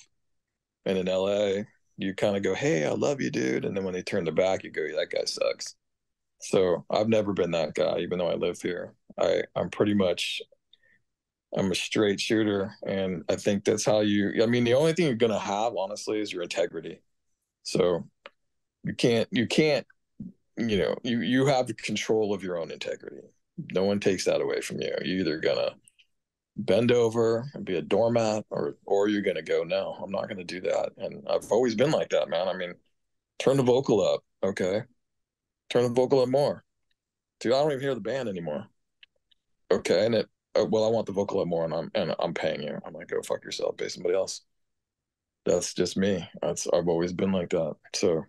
And in LA, you kind of go, "Hey, I love you, dude." And then when they turn their back, you go, "That guy sucks." So I've never been that guy, even though I live here. I I'm pretty much I'm a straight shooter, and I think that's how you. I mean, the only thing you're gonna have, honestly, is your integrity. So you can't you can't you know you you have control of your own integrity. No one takes that away from you. You're either gonna bend over and be a doormat, or or you're gonna go, no, I'm not gonna do that. And I've always been like that, man. I mean, turn the vocal up, okay? Turn the vocal up more. Dude, I don't even hear the band anymore. Okay, and it uh, well, I want the vocal up more, and I'm and I'm paying you. I'm like, go fuck yourself, pay somebody else. That's just me. That's I've always been like that. So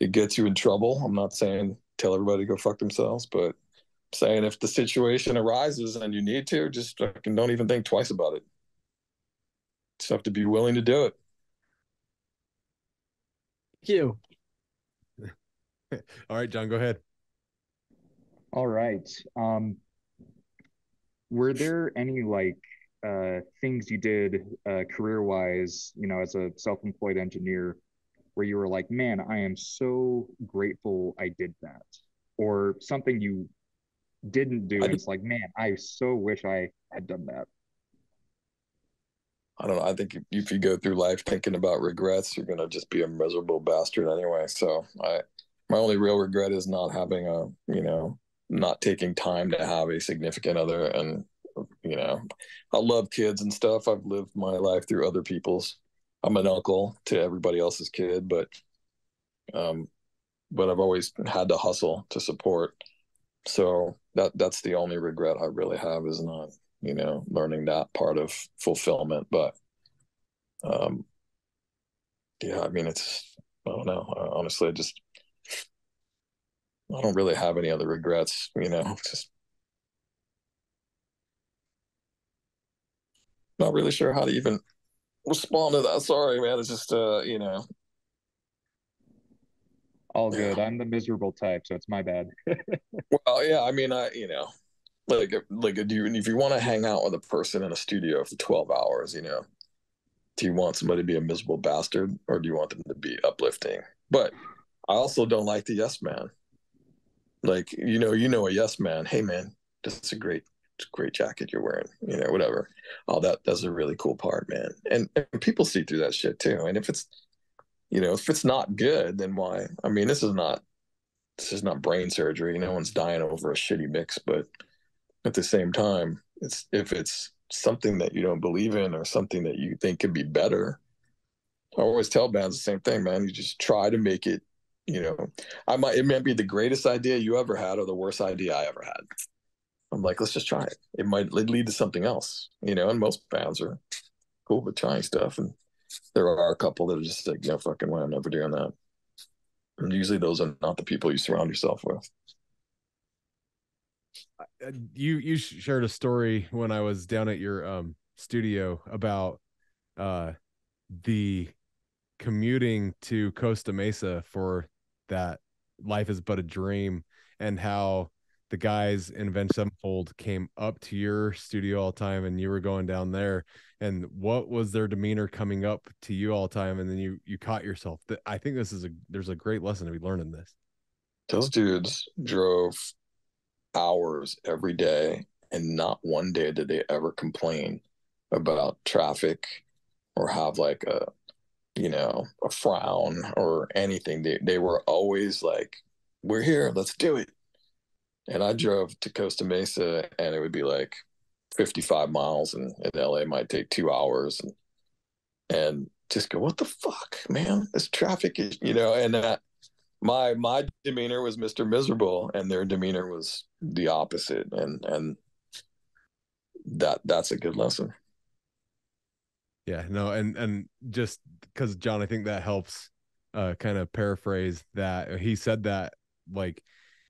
it gets you in trouble. I'm not saying tell everybody to go fuck themselves, but saying if the situation arises and you need to, just fucking don't even think twice about it. Just have to be willing to do it. Thank you. All right, John, go ahead. All right. Um, were there any like uh, things you did uh, career wise, you know, as a self employed engineer, where you were like, man, I am so grateful I did that? Or something you didn't do, it's like, man, I so wish I had done that. I don't know. I think if you go through life thinking about regrets, you're gonna just be a miserable bastard anyway. So I, my only real regret is not having a, you know, not taking time to have a significant other and you know i love kids and stuff i've lived my life through other people's i'm an uncle to everybody else's kid but um but i've always had to hustle to support so that that's the only regret i really have is not you know learning that part of fulfillment but um yeah i mean it's i don't know honestly i just I don't really have any other regrets, you know, just not really sure how to even respond to that. Sorry, man. It's just uh, you know. All good. I'm the miserable type, so it's my bad. well, yeah, I mean, I you know, like like do you if you want to hang out with a person in a studio for 12 hours, you know, do you want somebody to be a miserable bastard or do you want them to be uplifting? But I also don't like the yes man. Like, you know, you know a yes man. Hey man, that's a great great jacket you're wearing, you know, whatever. Oh, that that's a really cool part, man. And, and people see through that shit too. And if it's you know, if it's not good, then why? I mean, this is not this is not brain surgery. No one's dying over a shitty mix, but at the same time, it's if it's something that you don't believe in or something that you think could be better. I always tell bands the same thing, man. You just try to make it you know, I might it might be the greatest idea you ever had or the worst idea I ever had. I'm like, let's just try it. It might lead to something else, you know. And most bands are cool with trying stuff. And there are a couple that are just like, no fucking way, I'm never doing that. And usually those are not the people you surround yourself with. Uh, you you shared a story when I was down at your um studio about uh the commuting to Costa Mesa for that life is but a dream and how the guys in Avenged Sevenfold came up to your studio all the time and you were going down there and what was their demeanor coming up to you all the time and then you you caught yourself? I think this is a there's a great lesson to be learned in this. Those dudes drove hours every day and not one day did they ever complain about traffic or have like a you know a frown or anything. They, they were always like we're here let's do it and i drove to costa mesa and it would be like 55 miles and in la might take two hours. And and just go what the fuck man? This traffic is you know and that my my demeanor was mr miserable and their demeanor was the opposite and and that that's a good lesson. Yeah no and and just because john i think that helps uh kind of paraphrase that. He said that like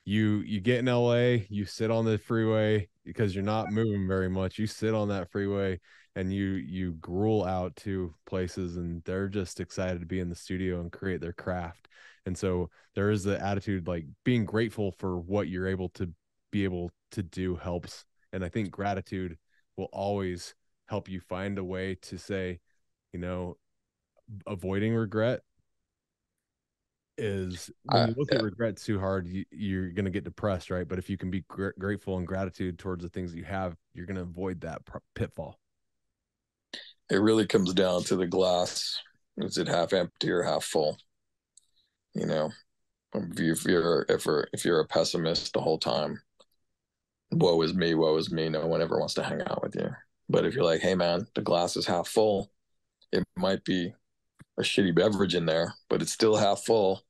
you you get in la you sit on the freeway because you're not moving very much you sit on that freeway and you you gruel out to places and they're just excited to be in the studio and create their craft. And so there is the attitude like being grateful for what you're able to be able to do helps. And i think gratitude will always help you find a way to say, you know, avoiding regret is when you look yeah. at regret too hard, you, are going to get depressed, right? But if you can be gr- grateful and gratitude towards the things that you have, you're going to avoid that pr- pitfall. It really comes down to the glass: is it half empty or half full? You know, um, if you're if you're if you're a pessimist the whole time, woe is me, woe is me. No one ever wants to hang out with you. But if you're like, hey man, the glass is half full, it might be a shitty beverage in there, but it's still half full.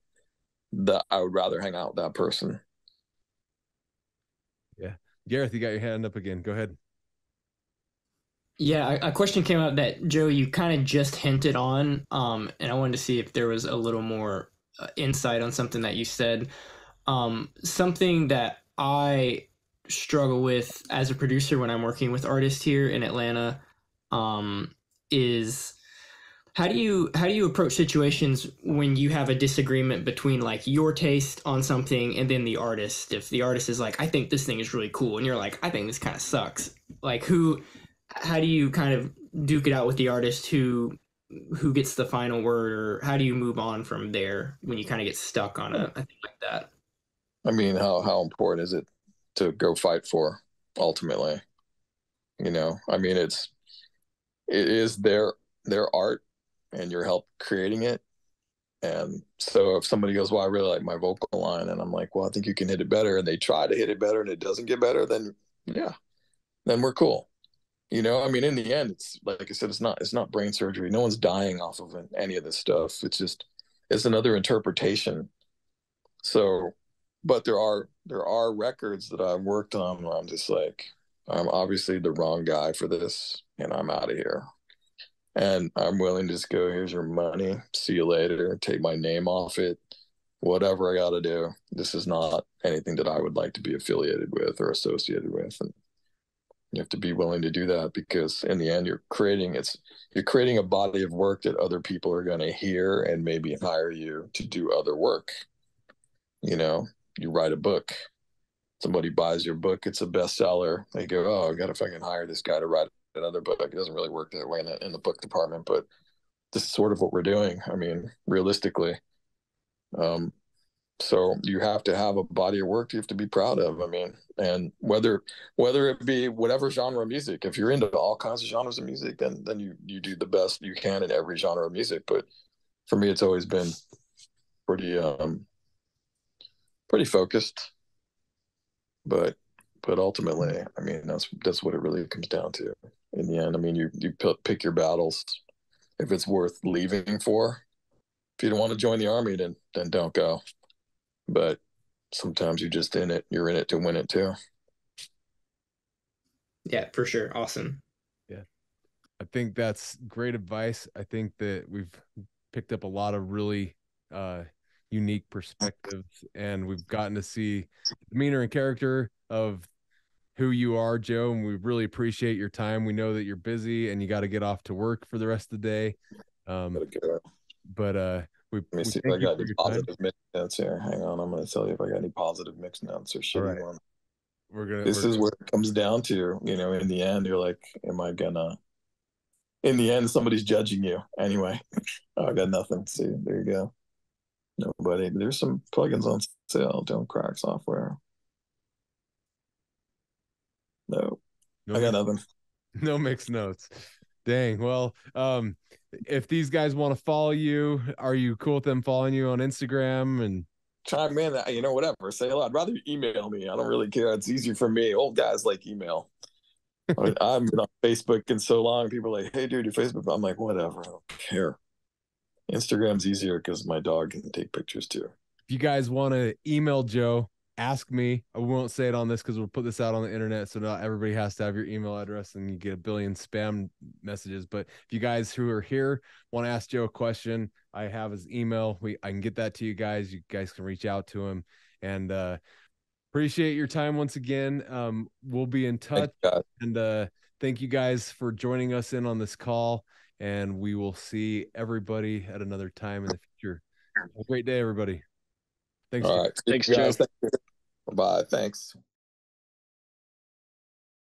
That I would rather hang out with that person. Yeah. Gareth, you got your hand up again. Go ahead. Yeah, a question came up that Joe, you kind of just hinted on, um, and I wanted to see if there was a little more uh, insight on something that you said. Um, something that I struggle with as a producer when I'm working with artists here in Atlanta um, is how do you how do you approach situations when you have a disagreement between like your taste on something and then the artist? If the artist is like i think this thing is really cool and you're like i think this kind of sucks. Like who how do you kind of duke it out with the artist who who gets the final word or how do you move on from there when you kind of get stuck on a, a thing like that? I mean how how important is it to go fight for ultimately? You know i mean it's it is their their art and your help creating it. And so if somebody goes well i really like my vocal line and i'm like well i think you can hit it better and they try to hit it better and it doesn't get better then yeah then we're cool. You know i mean in the end it's like i said it's not it's not brain surgery. No one's dying off of any of this stuff. It's just it's another interpretation. So but there are there are records that I've worked on where I'm just like, I'm obviously the wrong guy for this, and I'm out of here. And I'm willing to just go, here's your money, see you later, take my name off it, whatever I got to do. This is not anything that I would like to be affiliated with or associated with. And you have to be willing to do that because in the end, you're creating it's you're creating a body of work that other people are going to hear and maybe hire you to do other work. You know, you write a book somebody buys your book it's a bestseller they go oh i gotta fucking hire this guy to write another book it doesn't really work that way in the, in the book department but this is sort of what we're doing i mean realistically um so you have to have a body of work you have to be proud of i mean and whether whether it be whatever genre of music if you're into all kinds of genres of music then then you you do the best you can in every genre of music but for me it's always been pretty um pretty focused. But but ultimately, I mean, that's that's what it really comes down to. In the end, I mean, you you pick your battles. If it's worth leaving for, if you don't want to join the army, then then don't go. But sometimes you're just in it. You're in it to win it too. Yeah, for sure. Awesome. Yeah. I think that's great advice. I think that we've picked up a lot of really uh, unique perspectives, and we've gotten to see the demeanor and character of who you are, Joe. And we really appreciate your time. We know that you're busy and you got to get off to work for the rest of the day. Um, but uh, we, let me see if I got any positive mixed notes here. Hang on, I'm going to tell you if I got any positive mixed notes or shitty right. ones. We're gonna. This we're is where it comes down to. You know, in the end, you're like, am I gonna? In the end, somebody's judging you anyway. oh, I got nothing. See, there you go. Nobody. There's some plugins on sale. Don't crack software. No, no I got nothing. No mixed notes. Dang. Well, um, if these guys want to follow you, are you cool with them following you on Instagram and chime in? You know, whatever. Say hello. I'd rather email me. I don't really care. It's easier for me. Old guys like email. I mean, I've been on Facebook in so long. People are like, "Hey, dude, your Facebook." I'm like, whatever. I don't care. Instagram's easier because my dog can take pictures too. If you guys want to email Joe, ask me. I won't say it on this because we'll put this out on the internet, so not everybody has to have your email address, and you get a billion spam messages. But if you guys who are here want to ask Joe a question, I have his email. We I can get that to you guys. You guys can reach out to him, and uh, appreciate your time once again. Um, we'll be in touch, and uh, thank you guys for joining us in on this call. And we will see everybody at another time in the future. Have a great day, everybody. Thanks. All right. Thanks, Joe. Bye. Thanks.